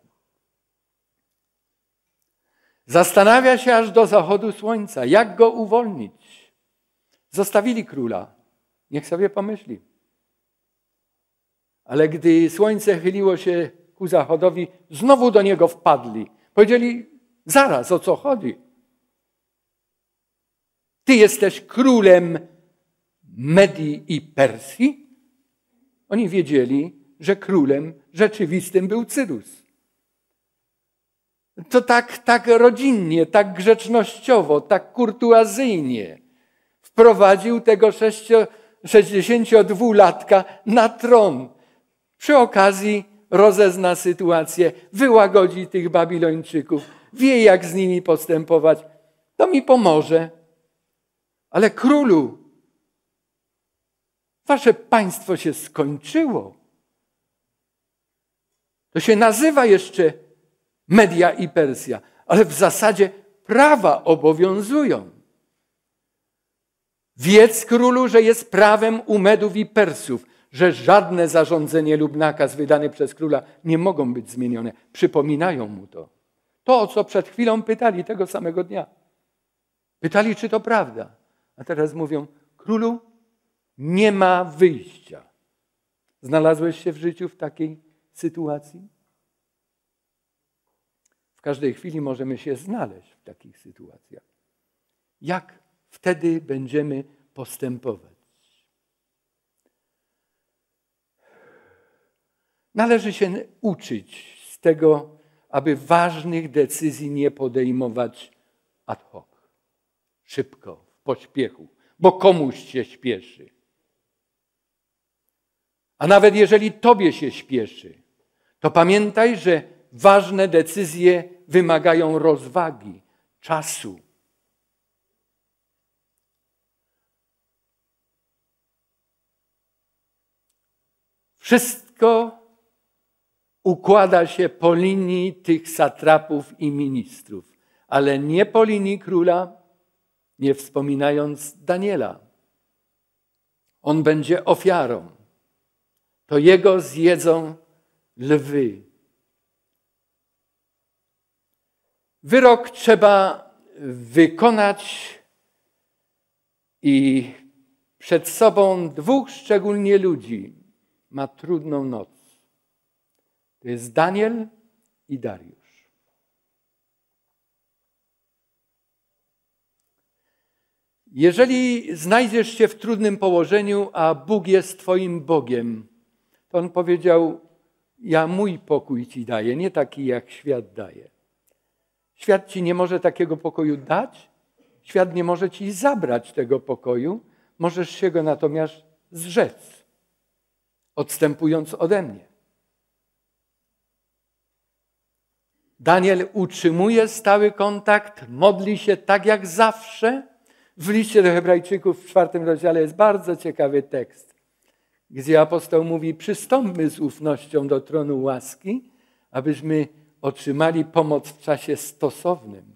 Zastanawia się aż do zachodu słońca, jak go uwolnić. Zostawili króla. Niech sobie pomyśli. Ale gdy słońce chyliło się ku zachodowi, znowu do niego wpadli. Powiedzieli, zaraz, o co chodzi? Ty jesteś królem Medii i Persji? Oni wiedzieli, że królem rzeczywistym był Cyrus. To tak, tak rodzinnie, tak grzecznościowo, tak kurtuazyjnie wprowadził tego 62-latka na tron. Przy okazji rozezna sytuację, wyłagodzi tych Babilończyków, wie jak z nimi postępować. To mi pomoże. Ale królu, wasze państwo się skończyło. To się nazywa jeszcze Media i Persja, ale w zasadzie prawa obowiązują. Wiedz królu, że jest prawem u Medów i Persów, że żadne zarządzenie lub nakaz wydany przez króla nie mogą być zmienione. Przypominają mu to. To, o co przed chwilą pytali tego samego dnia. Pytali, czy to prawda. A teraz mówią, królu, nie ma wyjścia. Znalazłeś się w życiu w takiej sytuacji? W każdej chwili możemy się znaleźć w takich sytuacjach. Jak wtedy będziemy postępować? Należy się uczyć z tego, aby ważnych decyzji nie podejmować ad hoc, szybko, w pośpiechu, bo komuś się śpieszy. A nawet jeżeli tobie się śpieszy, to pamiętaj, że ważne decyzje wymagają rozwagi, czasu. Wszystko układa się po linii tych satrapów i ministrów, ale nie po linii króla, nie wspominając Daniela. On będzie ofiarą. To jego zjedzą lwy. Wyrok trzeba wykonać i przed sobą dwóch szczególnie ludzi ma trudną noc. To jest Daniel i Dariusz. Jeżeli znajdziesz się w trudnym położeniu, a Bóg jest Twoim Bogiem, to on powiedział: Ja mój pokój Ci daję, nie taki jak świat daje. Świat Ci nie może takiego pokoju dać, świat nie może Ci zabrać tego pokoju, możesz się go natomiast zrzec, odstępując ode mnie. Daniel utrzymuje stały kontakt, modli się tak jak zawsze. W liście do Hebrajczyków w czwartym rozdziale jest bardzo ciekawy tekst, gdzie apostoł mówi: Przystąpmy z ufnością do tronu łaski, abyśmy otrzymali pomoc w czasie stosownym.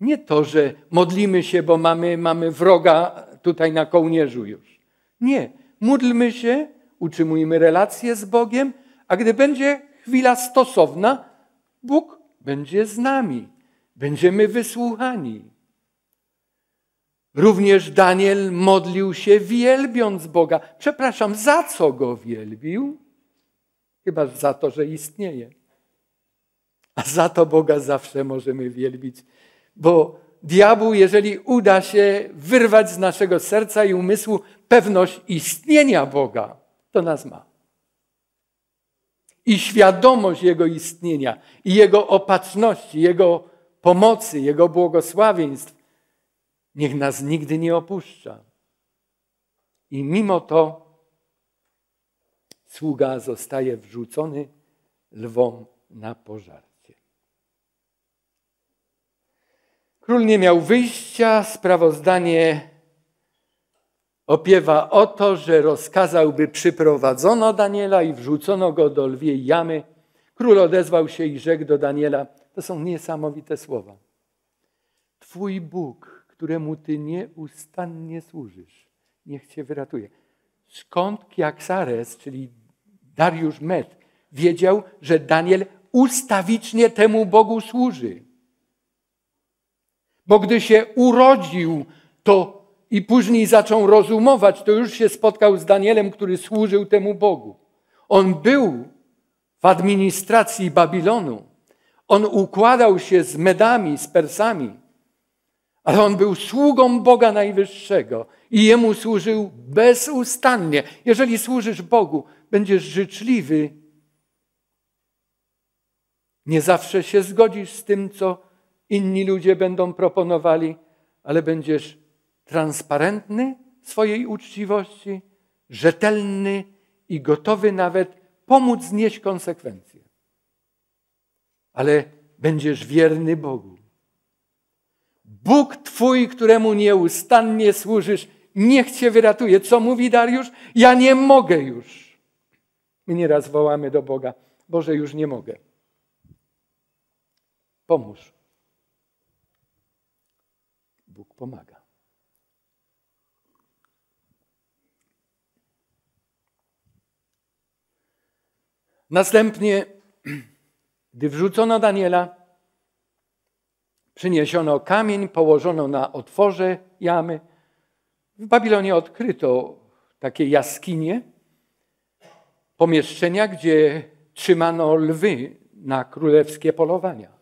Nie to, że modlimy się, bo mamy, mamy wroga tutaj na kołnierzu już. Nie. Módlmy się, utrzymujmy relacje z Bogiem, a gdy będzie chwila stosowna, Bóg będzie z nami. Będziemy wysłuchani. Również Daniel modlił się wielbiąc Boga. Przepraszam, za co go wielbił? Chyba za to, że istnieje. A za to Boga zawsze możemy wielbić, bo diabłu, jeżeli uda się wyrwać z naszego serca i umysłu pewność istnienia Boga, to nas ma. I świadomość Jego istnienia, i Jego opatrzności, Jego pomocy, Jego błogosławieństw, niech nas nigdy nie opuszcza. I mimo to sługa zostaje wrzucony lwom na pożar. Król nie miał wyjścia, sprawozdanie opiewa o to, że rozkazał, by przyprowadzono Daniela i wrzucono go do lwiej jamy. Król odezwał się i rzekł do Daniela, to są niesamowite słowa. Twój Bóg, któremu ty nieustannie służysz, niech cię wyratuje. Skąd Kiaksares, czyli Dariusz Med, wiedział, że Daniel ustawicznie temu Bogu służy? Bo gdy się urodził, to i później zaczął rozumować, to już się spotkał z Danielem, który służył temu Bogu. On był w administracji Babilonu. On układał się z Medami, z Persami, ale on był sługą Boga Najwyższego i jemu służył bezustannie. Jeżeli służysz Bogu, będziesz życzliwy. Nie zawsze się zgodzisz z tym, co inni ludzie będą proponowali, ale będziesz transparentny swojej uczciwości, rzetelny i gotowy nawet pomóc znieść konsekwencje. Ale będziesz wierny Bogu. Bóg Twój, któremu nieustannie służysz, niech Cię wyratuje. Co mówi Dariusz? Ja nie mogę już. My nieraz wołamy do Boga, Boże, już nie mogę. Pomóż. Bóg pomaga. Następnie, gdy wrzucono Daniela, przyniesiono kamień, położono na otworze jamy. W Babilonie odkryto takie jaskinie, pomieszczenia, gdzie trzymano lwy na królewskie polowania.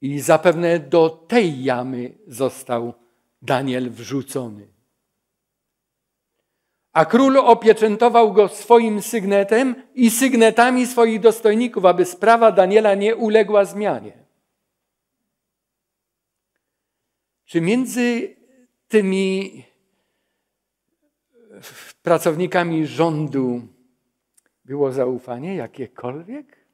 I zapewne do tej jamy został Daniel wrzucony. A król opieczętował go swoim sygnetem i sygnetami swoich dostojników, aby sprawa Daniela nie uległa zmianie. Czy między tymi pracownikami rządu było zaufanie jakiekolwiek?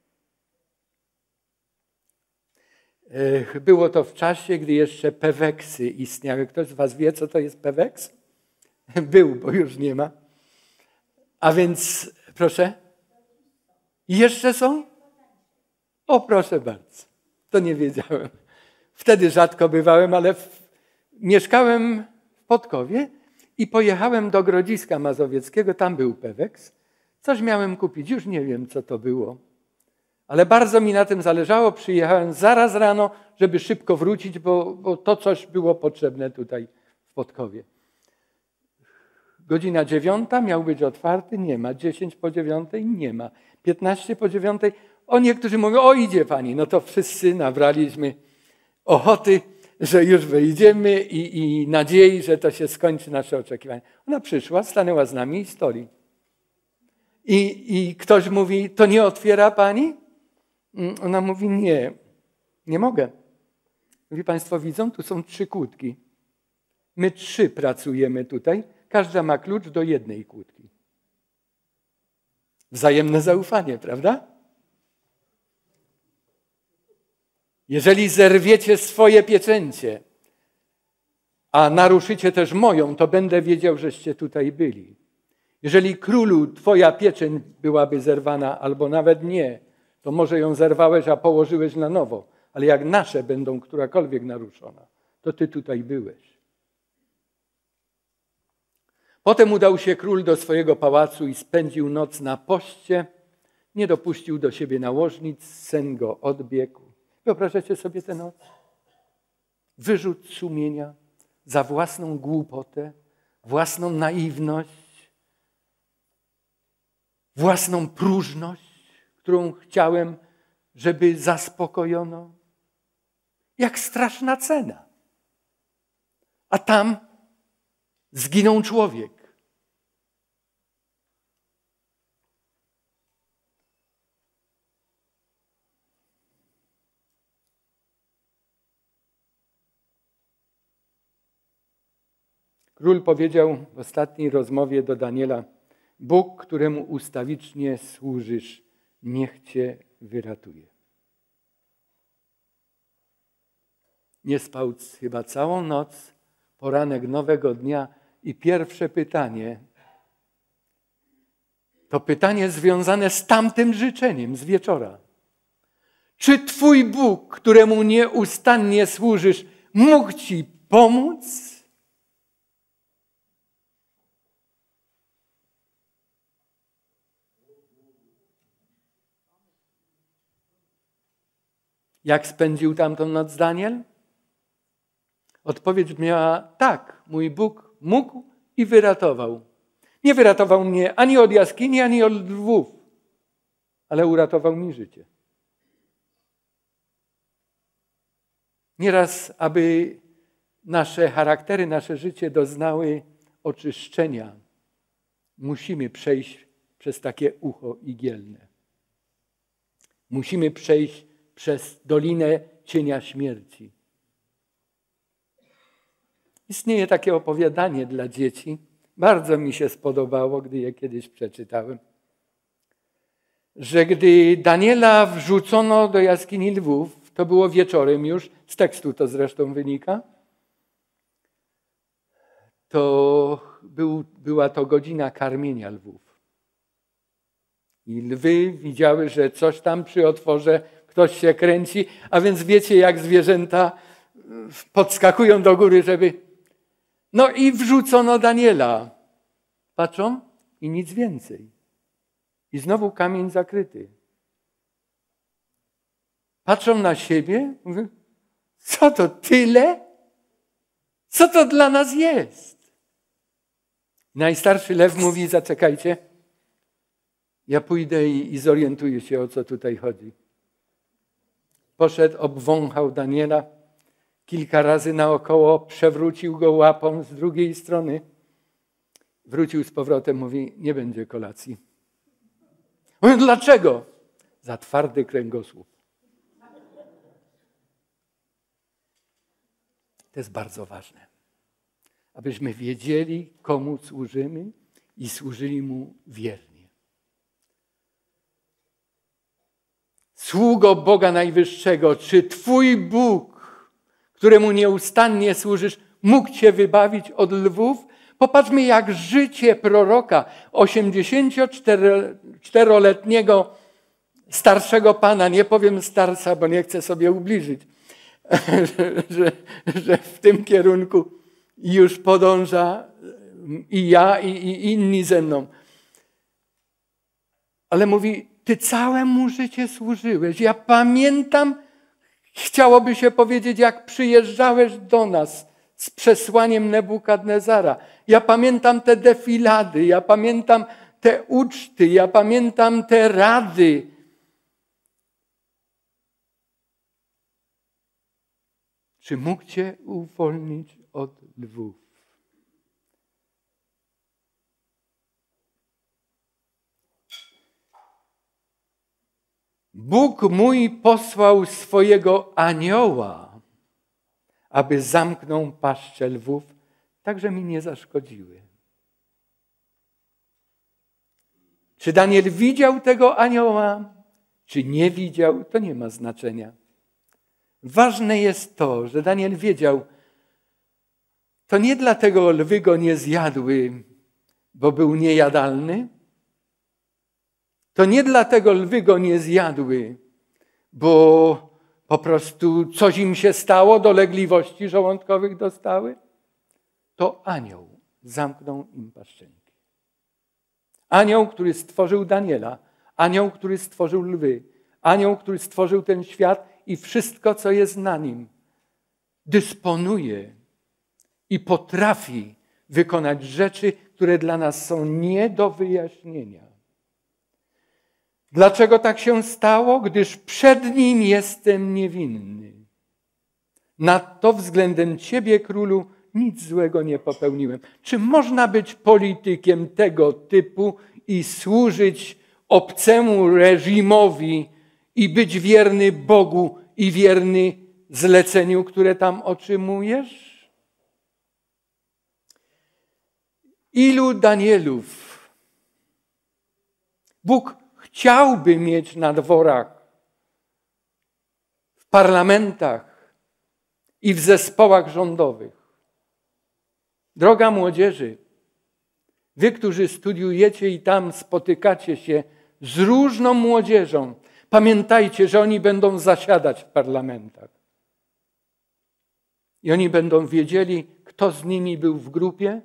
Było to w czasie, gdy jeszcze peweksy istniały. Ktoś z Was wie, co to jest peweks? Był, bo już nie ma. A więc, proszę. Jeszcze są? O, proszę bardzo. To nie wiedziałem. Wtedy rzadko bywałem, ale w... mieszkałem w Podkowie i pojechałem do Grodziska Mazowieckiego. Tam był peweks. Coś miałem kupić. Już nie wiem, co to było ale bardzo mi na tym zależało. Przyjechałem zaraz rano, żeby szybko wrócić, bo, bo to coś było potrzebne tutaj w Podkowie. Godzina dziewiąta miał być otwarty, nie ma. Dziesięć po dziewiątej nie ma. Piętnaście po dziewiątej. O niektórzy mówią, o idzie pani. No to wszyscy nabraliśmy ochoty. że już wyjdziemy i, i nadziei, że to się skończy nasze oczekiwanie. Ona przyszła, stanęła z nami i stoi. I, I ktoś mówi, to nie otwiera pani? Mm, ona mówi, nie, nie mogę. Mówi, państwo widzą, tu są trzy kłódki. My trzy pracujemy tutaj, każda ma klucz do jednej kłódki. Wzajemne zaufanie, prawda? Jeżeli zerwiecie swoje pieczęcie, a naruszycie też moją, to będę wiedział, żeście tutaj byli. Jeżeli królu twoja pieczęć byłaby zerwana, albo nawet nie, to może ją zerwałeś, a położyłeś na nowo. Ale jak nasze będą którakolwiek naruszona, to ty tutaj byłeś. Potem udał się król do swojego pałacu i spędził noc na poście. Nie dopuścił do siebie nałożnic, sen go odbiegł. Wyobrażacie sobie tę noc? Wyrzut sumienia za własną głupotę, własną naiwność, własną próżność, którą chciałem, żeby zaspokojono. Jak straszna cena. A tam zginął człowiek. Król powiedział w ostatniej rozmowie do Daniela: Bóg, któremu ustawicznie służysz, niech cię wyratuje. Nie spał chyba całą noc, poranek nowego dnia i pierwsze pytanie to pytanie związane z tamtym życzeniem z wieczora. Czy Twój Bóg, któremu nieustannie służysz, mógł Ci pomóc? Jak spędził tamtą noc Daniel? Odpowiedź miała tak, mój Bóg mógł i wyratował. Nie wyratował mnie ani od jaskini, ani od lwów, ale uratował mi życie. Nieraz, aby nasze charaktery, nasze życie doznały oczyszczenia, musimy przejść przez takie ucho igielne. Musimy przejść przez dolinę cienia śmierci. Istnieje takie opowiadanie dla dzieci. Bardzo mi się spodobało, gdy je kiedyś przeczytałem. Że gdy Daniela wrzucono do jaskini lwów, to było wieczorem już, z tekstu to zresztą wynika, to był, była to godzina karmienia lwów. I lwy widziały, że coś tam przy otworze ktoś się kręci, a więc wiecie, jak zwierzęta podskakują do góry, żeby. No i wrzucono Daniela. Patrzą i nic więcej. I znowu kamień zakryty. Patrzą na siebie, mówią, co to tyle? Co to dla nas jest? Najstarszy lew mówi, zaczekajcie, ja pójdę i, i zorientuję się, o co tutaj chodzi. Poszedł, obwąchał Daniela, kilka razy naokoło, przewrócił go łapą z drugiej strony. Wrócił z powrotem, mówi, nie będzie kolacji. Mówię, dlaczego? Za twardy kręgosłup. To jest bardzo ważne, abyśmy wiedzieli, komu służymy i służyli Mu wiernie. Sługo Boga Najwyższego, czy Twój Bóg, któremu nieustannie służysz, mógł Cię wybawić od lwów? Popatrzmy, jak życie proroka, 84-letniego starszego pana, nie powiem starca, bo nie chcę sobie ubliżyć, że, że w tym kierunku już podąża i ja, i, i inni ze mną. Ale mówi, ty całemu życie służyłeś. Ja pamiętam, chciałoby się powiedzieć, jak przyjeżdżałeś do nas z przesłaniem Nebukadnezara. Ja pamiętam te defilady, ja pamiętam te uczty, ja pamiętam te rady. Czy mógł cię uwolnić od lwów? Bóg mój posłał swojego anioła, aby zamknął paszczę lwów, tak że mi nie zaszkodziły. Czy Daniel widział tego anioła, czy nie widział, to nie ma znaczenia. Ważne jest to, że Daniel wiedział, to nie dlatego lwy go nie zjadły, bo był niejadalny. To nie dlatego lwy go nie zjadły, bo po prostu coś im się stało, dolegliwości żołądkowych dostały. To anioł zamknął im paszczęki. Anioł, który stworzył Daniela, anioł, który stworzył lwy, anioł, który stworzył ten świat i wszystko, co jest na nim, dysponuje i potrafi wykonać rzeczy, które dla nas są nie do wyjaśnienia. Dlaczego tak się stało? Gdyż przed nim jestem niewinny. Nadto względem ciebie, królu, nic złego nie popełniłem. Czy można być politykiem tego typu i służyć obcemu reżimowi i być wierny Bogu i wierny zleceniu, które tam otrzymujesz? Ilu Danielów Bóg chciałby mieć na dworach, w parlamentach i w zespołach rządowych? Droga młodzieży, wy, którzy studiujecie i tam spotykacie się z różną młodzieżą, pamiętajcie, że oni będą zasiadać w parlamentach. I oni będą wiedzieli, kto z nimi był w grupie,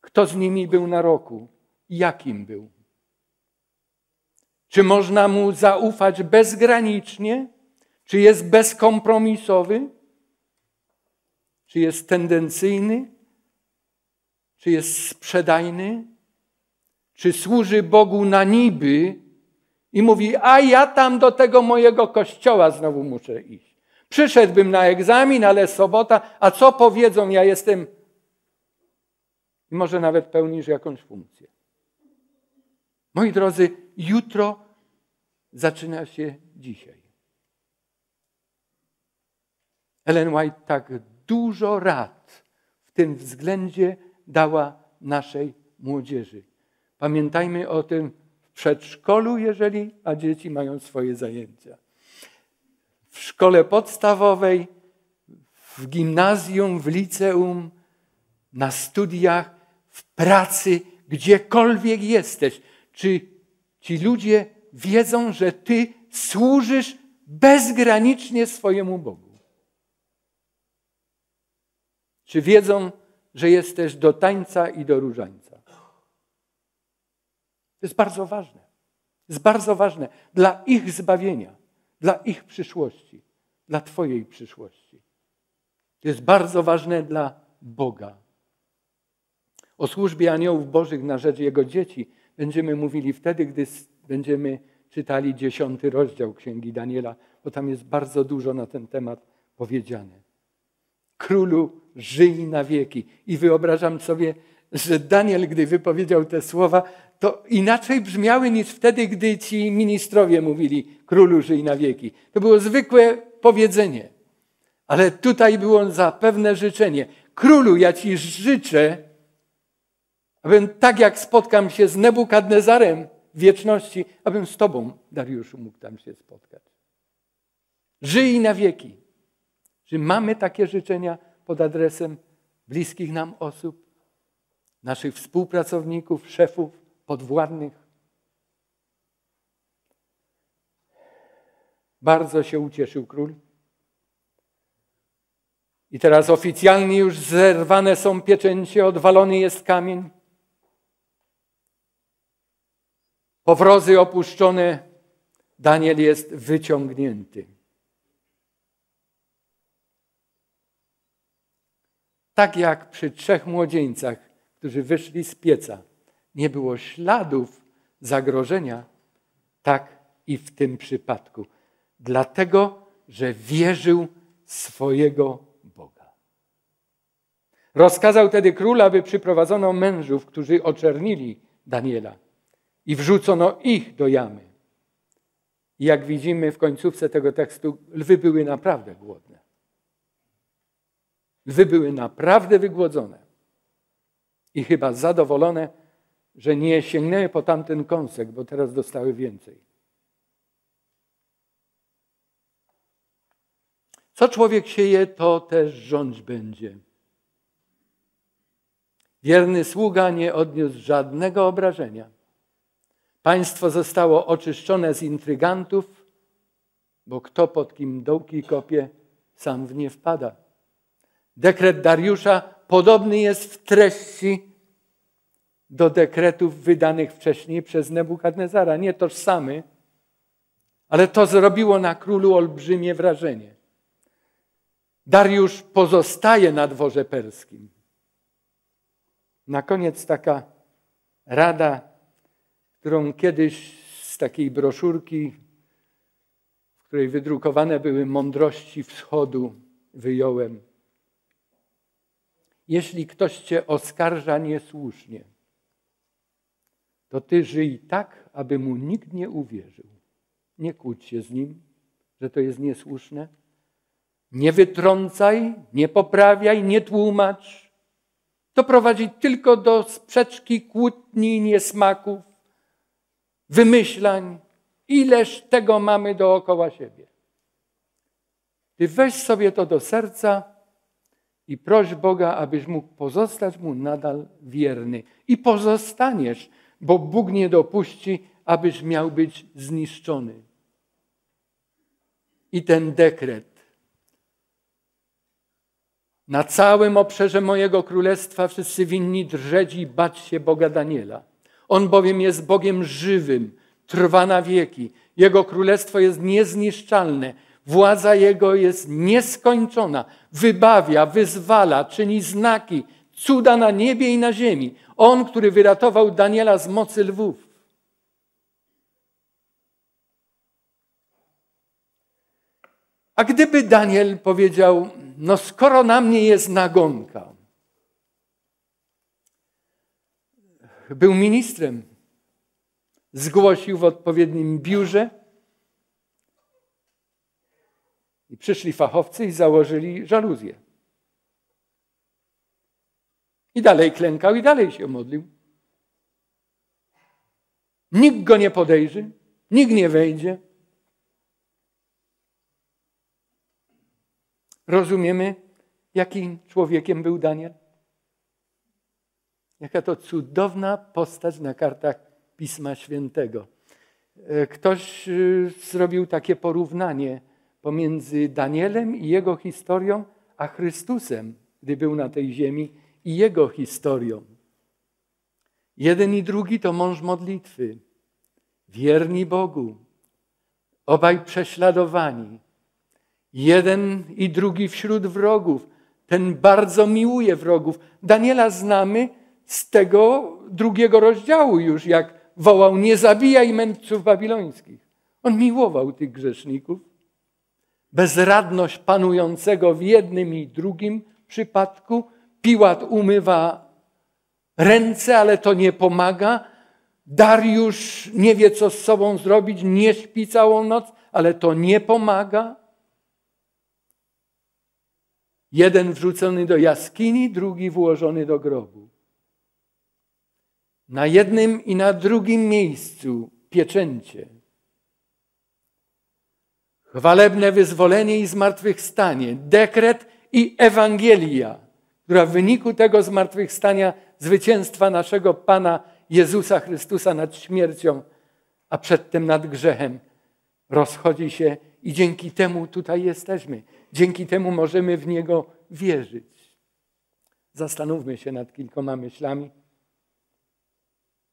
kto z nimi był na roku, jakim był. Czy można mu zaufać bezgranicznie? Czy jest bezkompromisowy? Czy jest tendencyjny? Czy jest sprzedajny? Czy służy Bogu na niby i mówi: A ja tam do tego mojego kościoła znowu muszę iść. Przyszedłbym na egzamin, ale sobota, a co powiedzą, ja jestem. I może nawet pełnisz jakąś funkcję. Moi drodzy, jutro zaczyna się dzisiaj. Ellen White tak dużo rad w tym względzie dała naszej młodzieży. Pamiętajmy o tym w przedszkolu, jeżeli, a dzieci mają swoje zajęcia. W szkole podstawowej, w gimnazjum, w liceum, na studiach, w pracy, gdziekolwiek jesteś. Czy ci ludzie wiedzą, że Ty służysz bezgranicznie swojemu Bogu? Czy wiedzą, że jesteś do tańca i do różańca? To jest bardzo ważne. Jest bardzo ważne dla ich zbawienia, dla ich przyszłości, dla Twojej przyszłości. To jest bardzo ważne dla Boga. O służbie aniołów bożych na rzecz Jego dzieci będziemy mówili wtedy, gdy będziemy czytali dziesiąty rozdział Księgi Daniela, bo tam jest bardzo dużo na ten temat powiedziane. Królu, żyj na wieki. I wyobrażam sobie, że Daniel, gdy wypowiedział te słowa, to inaczej brzmiały niż wtedy, gdy ci ministrowie mówili: Królu, żyj na wieki. To było zwykłe powiedzenie. Ale tutaj było zapewne życzenie. Królu, ja ci życzę, abym tak jak spotkam się z Nebukadnezarem w wieczności, abym z Tobą, Dariuszu, mógł tam się spotkać. Żyj na wieki. Czy mamy takie życzenia pod adresem bliskich nam osób, naszych współpracowników, szefów, podwładnych? Bardzo się ucieszył król. I teraz oficjalnie już zerwane są pieczęcie, odwalony jest kamień. Powrozy opuszczone, Daniel jest wyciągnięty. Tak jak przy trzech młodzieńcach, którzy wyszli z pieca, nie było śladów zagrożenia, tak i w tym przypadku. Dlatego, że wierzył swojego Rozkazał tedy król, aby przyprowadzono mężów, którzy oczernili Daniela i wrzucono ich do jamy. I jak widzimy w końcówce tego tekstu, lwy były naprawdę głodne. Lwy były naprawdę wygłodzone i chyba zadowolone, że nie sięgnęły po tamten kąsek, bo teraz dostały więcej. Co człowiek sieje, to też rządź będzie. Wierny sługa nie odniósł żadnego obrażenia. Państwo zostało oczyszczone z intrygantów, bo kto pod kim dołki kopie, sam w nie wpada. Dekret Dariusza podobny jest w treści do dekretów wydanych wcześniej przez Nebukadnezara. Nie tożsamy, ale to zrobiło na królu olbrzymie wrażenie. Dariusz pozostaje na dworze perskim. Na koniec taka rada, którą kiedyś z takiej broszurki, w której wydrukowane były mądrości wschodu, wyjąłem. Jeśli ktoś cię oskarża niesłusznie, to ty żyj tak, aby mu nikt nie uwierzył. Nie kłóć się z nim, że to jest niesłuszne. Nie wytrącaj, nie poprawiaj, nie tłumacz. To prowadzi tylko do sprzeczki, kłótni, niesmaków, wymyślań. Ileż tego mamy dookoła siebie. Ty weź sobie to do serca i proś Boga, abyś mógł pozostać Mu nadal wierny. I pozostaniesz, bo Bóg nie dopuści, abyś miał być zniszczony. I ten dekret. Na całym obszarze mojego królestwa wszyscy winni drżeć i bać się Boga Daniela. On bowiem jest Bogiem żywym, trwa na wieki. Jego królestwo jest niezniszczalne. Władza Jego jest nieskończona. Wybawia, wyzwala, czyni znaki, cuda na niebie i na ziemi. On, który wyratował Daniela z mocy lwów. A gdyby Daniel powiedział, no skoro na mnie jest nagonka, był ministrem, zgłosił w odpowiednim biurze i przyszli fachowcy i założyli żaluzję. I dalej klękał i dalej się modlił. Nikt go nie podejrzy, nikt nie wejdzie. Rozumiemy, jakim człowiekiem był Daniel? Jaka to cudowna postać na kartach Pisma Świętego. E, ktoś e, zrobił takie porównanie pomiędzy Danielem i jego historią, a Chrystusem, gdy był na tej ziemi i jego historią. Jeden i drugi to mąż modlitwy, wierni Bogu, obaj prześladowani. Jeden i drugi wśród wrogów. Ten bardzo miłuje wrogów. Daniela znamy z tego drugiego rozdziału już, jak wołał: Nie zabijaj mędrców babilońskich. On miłował tych grzeszników. Bezradność panującego w jednym i drugim przypadku Piłat umywa ręce, ale to nie pomaga. Dariusz nie wie, co z sobą zrobić, nie śpi całą noc, ale to nie pomaga. Jeden wrzucony do jaskini, drugi włożony do grobu. Na jednym i na drugim miejscu pieczęcie. Chwalebne wyzwolenie i zmartwychwstanie, dekret i Ewangelia która w wyniku tego zmartwychwstania, zwycięstwa naszego Pana Jezusa Chrystusa nad śmiercią, a przedtem nad grzechem, rozchodzi się i dzięki temu tutaj jesteśmy. Dzięki temu możemy w Niego wierzyć. Zastanówmy się nad kilkoma myślami.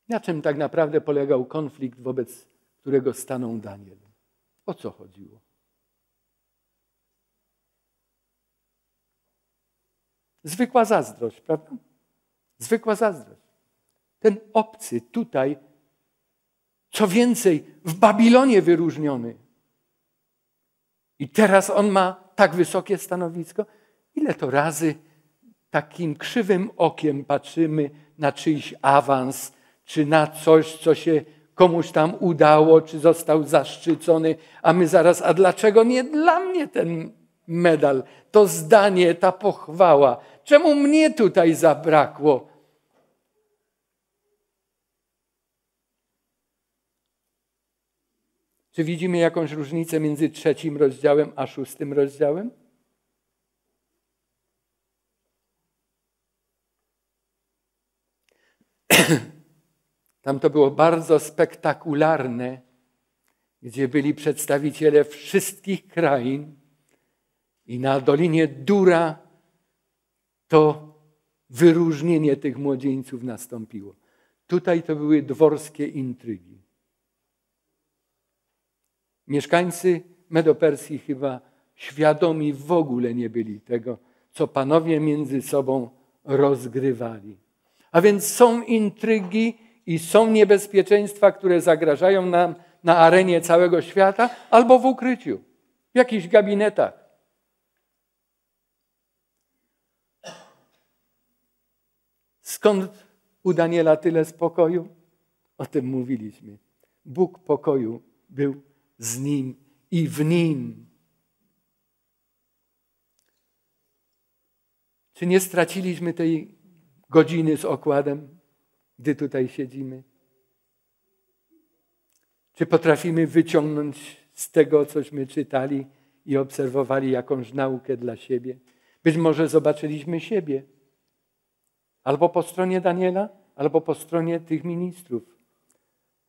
Na czym tak naprawdę polegał konflikt, wobec którego stanął Daniel? O co chodziło? Zwykła zazdrość, prawda? Zwykła zazdrość. Ten obcy tutaj, co więcej, w Babilonie wyróżniony. I teraz on ma tak wysokie stanowisko. Ile to razy takim krzywym okiem patrzymy na czyjś awans, czy na coś, co się komuś tam udało, czy został zaszczycony, a my zaraz, a dlaczego nie dla mnie ten medal, to zdanie, ta pochwała? Czemu mnie tutaj zabrakło? Czy widzimy jakąś różnicę między trzecim rozdziałem a szóstym rozdziałem? Tam to było bardzo spektakularne, gdzie byli przedstawiciele wszystkich krain i na Dolinie Dura to wyróżnienie tych młodzieńców nastąpiło. Tutaj to były dworskie intrygi. Mieszkańcy Medopersji chyba świadomi w ogóle nie byli tego, co panowie między sobą rozgrywali. A więc są intrygi i są niebezpieczeństwa, które zagrażają nam na arenie całego świata albo w ukryciu, w jakichś gabinetach. Skąd u Daniela tyle spokoju? O tym mówiliśmy. Bóg pokoju był z nim i w nim. Czy nie straciliśmy tej godziny z okładem, gdy tutaj siedzimy? Czy potrafimy wyciągnąć z tego, cośmy czytali i obserwowali jakąś naukę dla siebie? Być może zobaczyliśmy siebie albo po stronie Daniela, albo po stronie tych ministrów.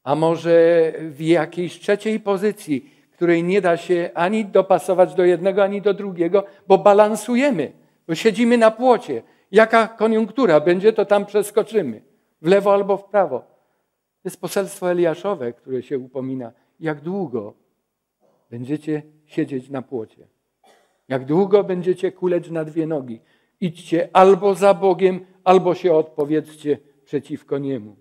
A może w jakiejś trzeciej pozycji, której nie da się ani dopasować do jednego, ani do drugiego, bo balansujemy, bo siedzimy na płocie. Jaka koniunktura będzie, to tam przeskoczymy, w lewo albo w prawo. To jest poselstwo Eliaszowe, które się upomina. Jak długo będziecie siedzieć na płocie? Jak długo będziecie kuleć na dwie nogi? Idźcie albo za Bogiem, albo się odpowiedzcie przeciwko Niemu.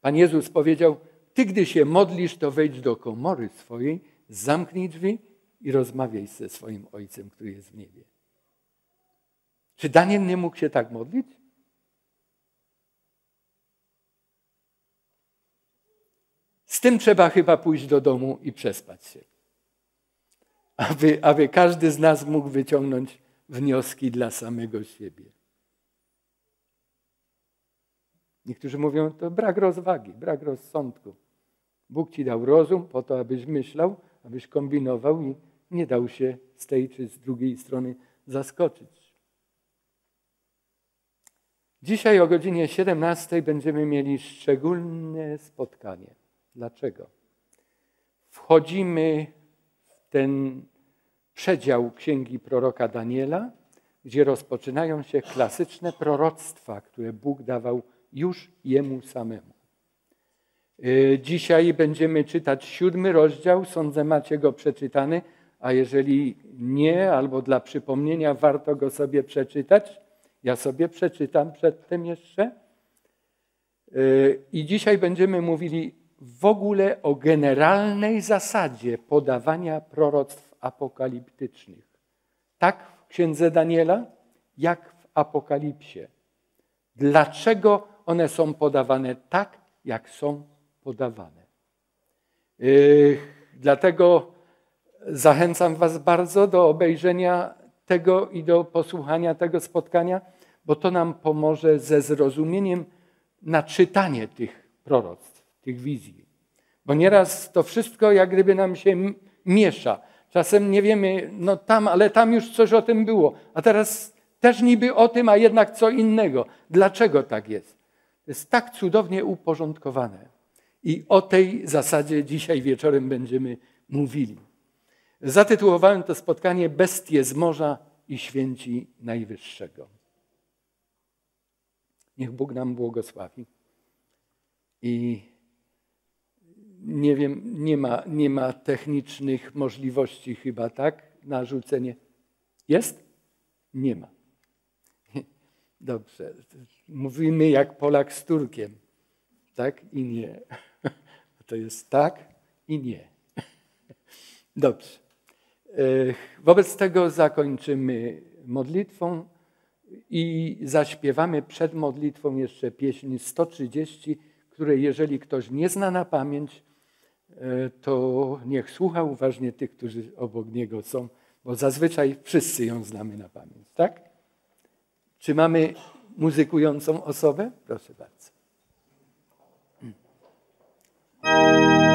Pan Jezus powiedział, ty gdy się modlisz, to wejdź do komory swojej, zamknij drzwi i rozmawiaj ze swoim Ojcem, który jest w niebie. Czy Daniel nie mógł się tak modlić? Z tym trzeba chyba pójść do domu i przespać się. Aby, aby każdy z nas mógł wyciągnąć wnioski dla samego siebie. Niektórzy mówią, to brak rozwagi, brak rozsądku. Bóg ci dał rozum po to, abyś myślał, abyś kombinował i nie dał się z tej czy z drugiej strony zaskoczyć. Dzisiaj o godzinie 17 będziemy mieli szczególne spotkanie. Dlaczego? Wchodzimy w ten przedział księgi proroka Daniela, gdzie rozpoczynają się klasyczne proroctwa, które Bóg dawał już jemu samemu. Y, dzisiaj będziemy czytać siódmy rozdział, sądzę macie go przeczytany, a jeżeli nie, albo dla przypomnienia warto go sobie przeczytać, ja sobie przeczytam przedtem jeszcze. Y, I dzisiaj będziemy mówili w ogóle o generalnej zasadzie podawania proroctw apokaliptycznych. Tak w księdze Daniela, jak w Apokalipsie. Dlaczego one są podawane tak, jak są podawane? Yy, dlatego zachęcam Was bardzo do obejrzenia tego i do posłuchania tego spotkania, bo to nam pomoże ze zrozumieniem na czytanie tych proroctw, tych wizji. Bo nieraz to wszystko jak gdyby nam się miesza. Czasem nie wiemy, no tam, ale tam już coś o tym było, a teraz też niby o tym, a jednak co innego. Dlaczego tak jest? Jest tak cudownie uporządkowane. I o tej zasadzie dzisiaj wieczorem będziemy mówili. Zatytułowałem to spotkanie Bestie z morza i święci Najwyższego. Niech Bóg nam błogosławi. I nie wiem, nie ma, nie ma technicznych możliwości chyba, tak? Na rzucenie. Jest? Nie ma. Dobrze. Mówimy jak Polak z Turkiem. Tak i nie. To jest tak i nie. Dobrze. Wobec tego zakończymy modlitwą i zaśpiewamy przed modlitwą jeszcze pieśń 130, której jeżeli ktoś nie zna na pamięć, to niech słucha uważnie tych, którzy obok niego są, bo zazwyczaj wszyscy ją znamy na pamięć, tak? Czy mamy muzykującą osobę? Proszę bardzo. właśnie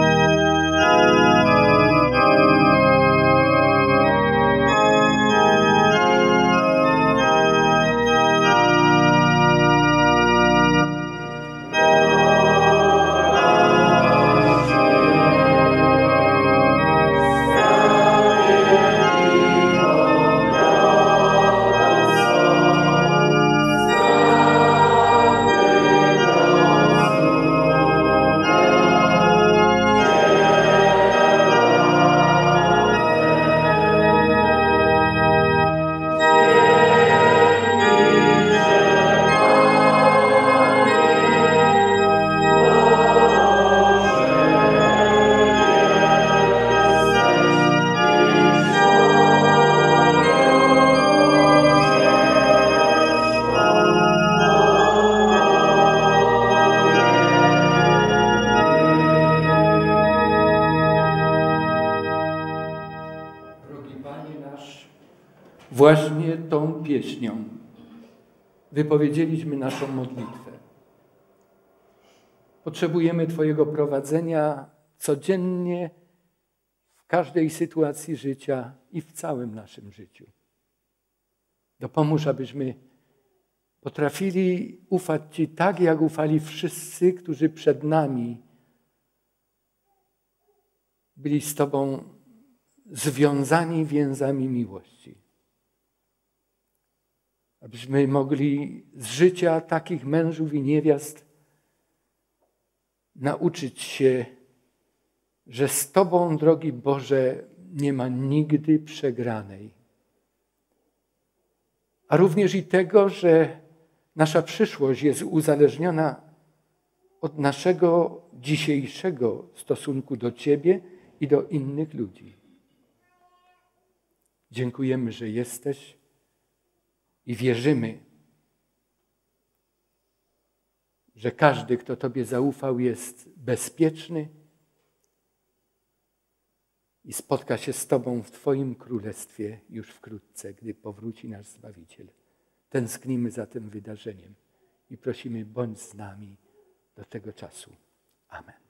wypowiedzieliśmy naszą modlitwę. Potrzebujemy Twojego prowadzenia codziennie w każdej sytuacji życia i w całym naszym życiu. Dopomóż, abyśmy potrafili ufać Ci tak, jak ufali wszyscy, którzy przed nami byli z Tobą związani więzami miłości abyśmy mogli z życia takich mężów i niewiast nauczyć się, że z Tobą, drogi Boże, nie ma nigdy przegranej. A również i tego, że nasza przyszłość jest uzależniona od naszego dzisiejszego stosunku do Ciebie i do innych ludzi. Dziękujemy, że jesteś i wierzymy, że każdy, kto Tobie zaufał, jest bezpieczny i spotka się z Tobą w Twoim królestwie już wkrótce, gdy powróci nasz Zbawiciel. Tęsknimy za tym wydarzeniem i prosimy, bądź z nami do tego czasu. Amen.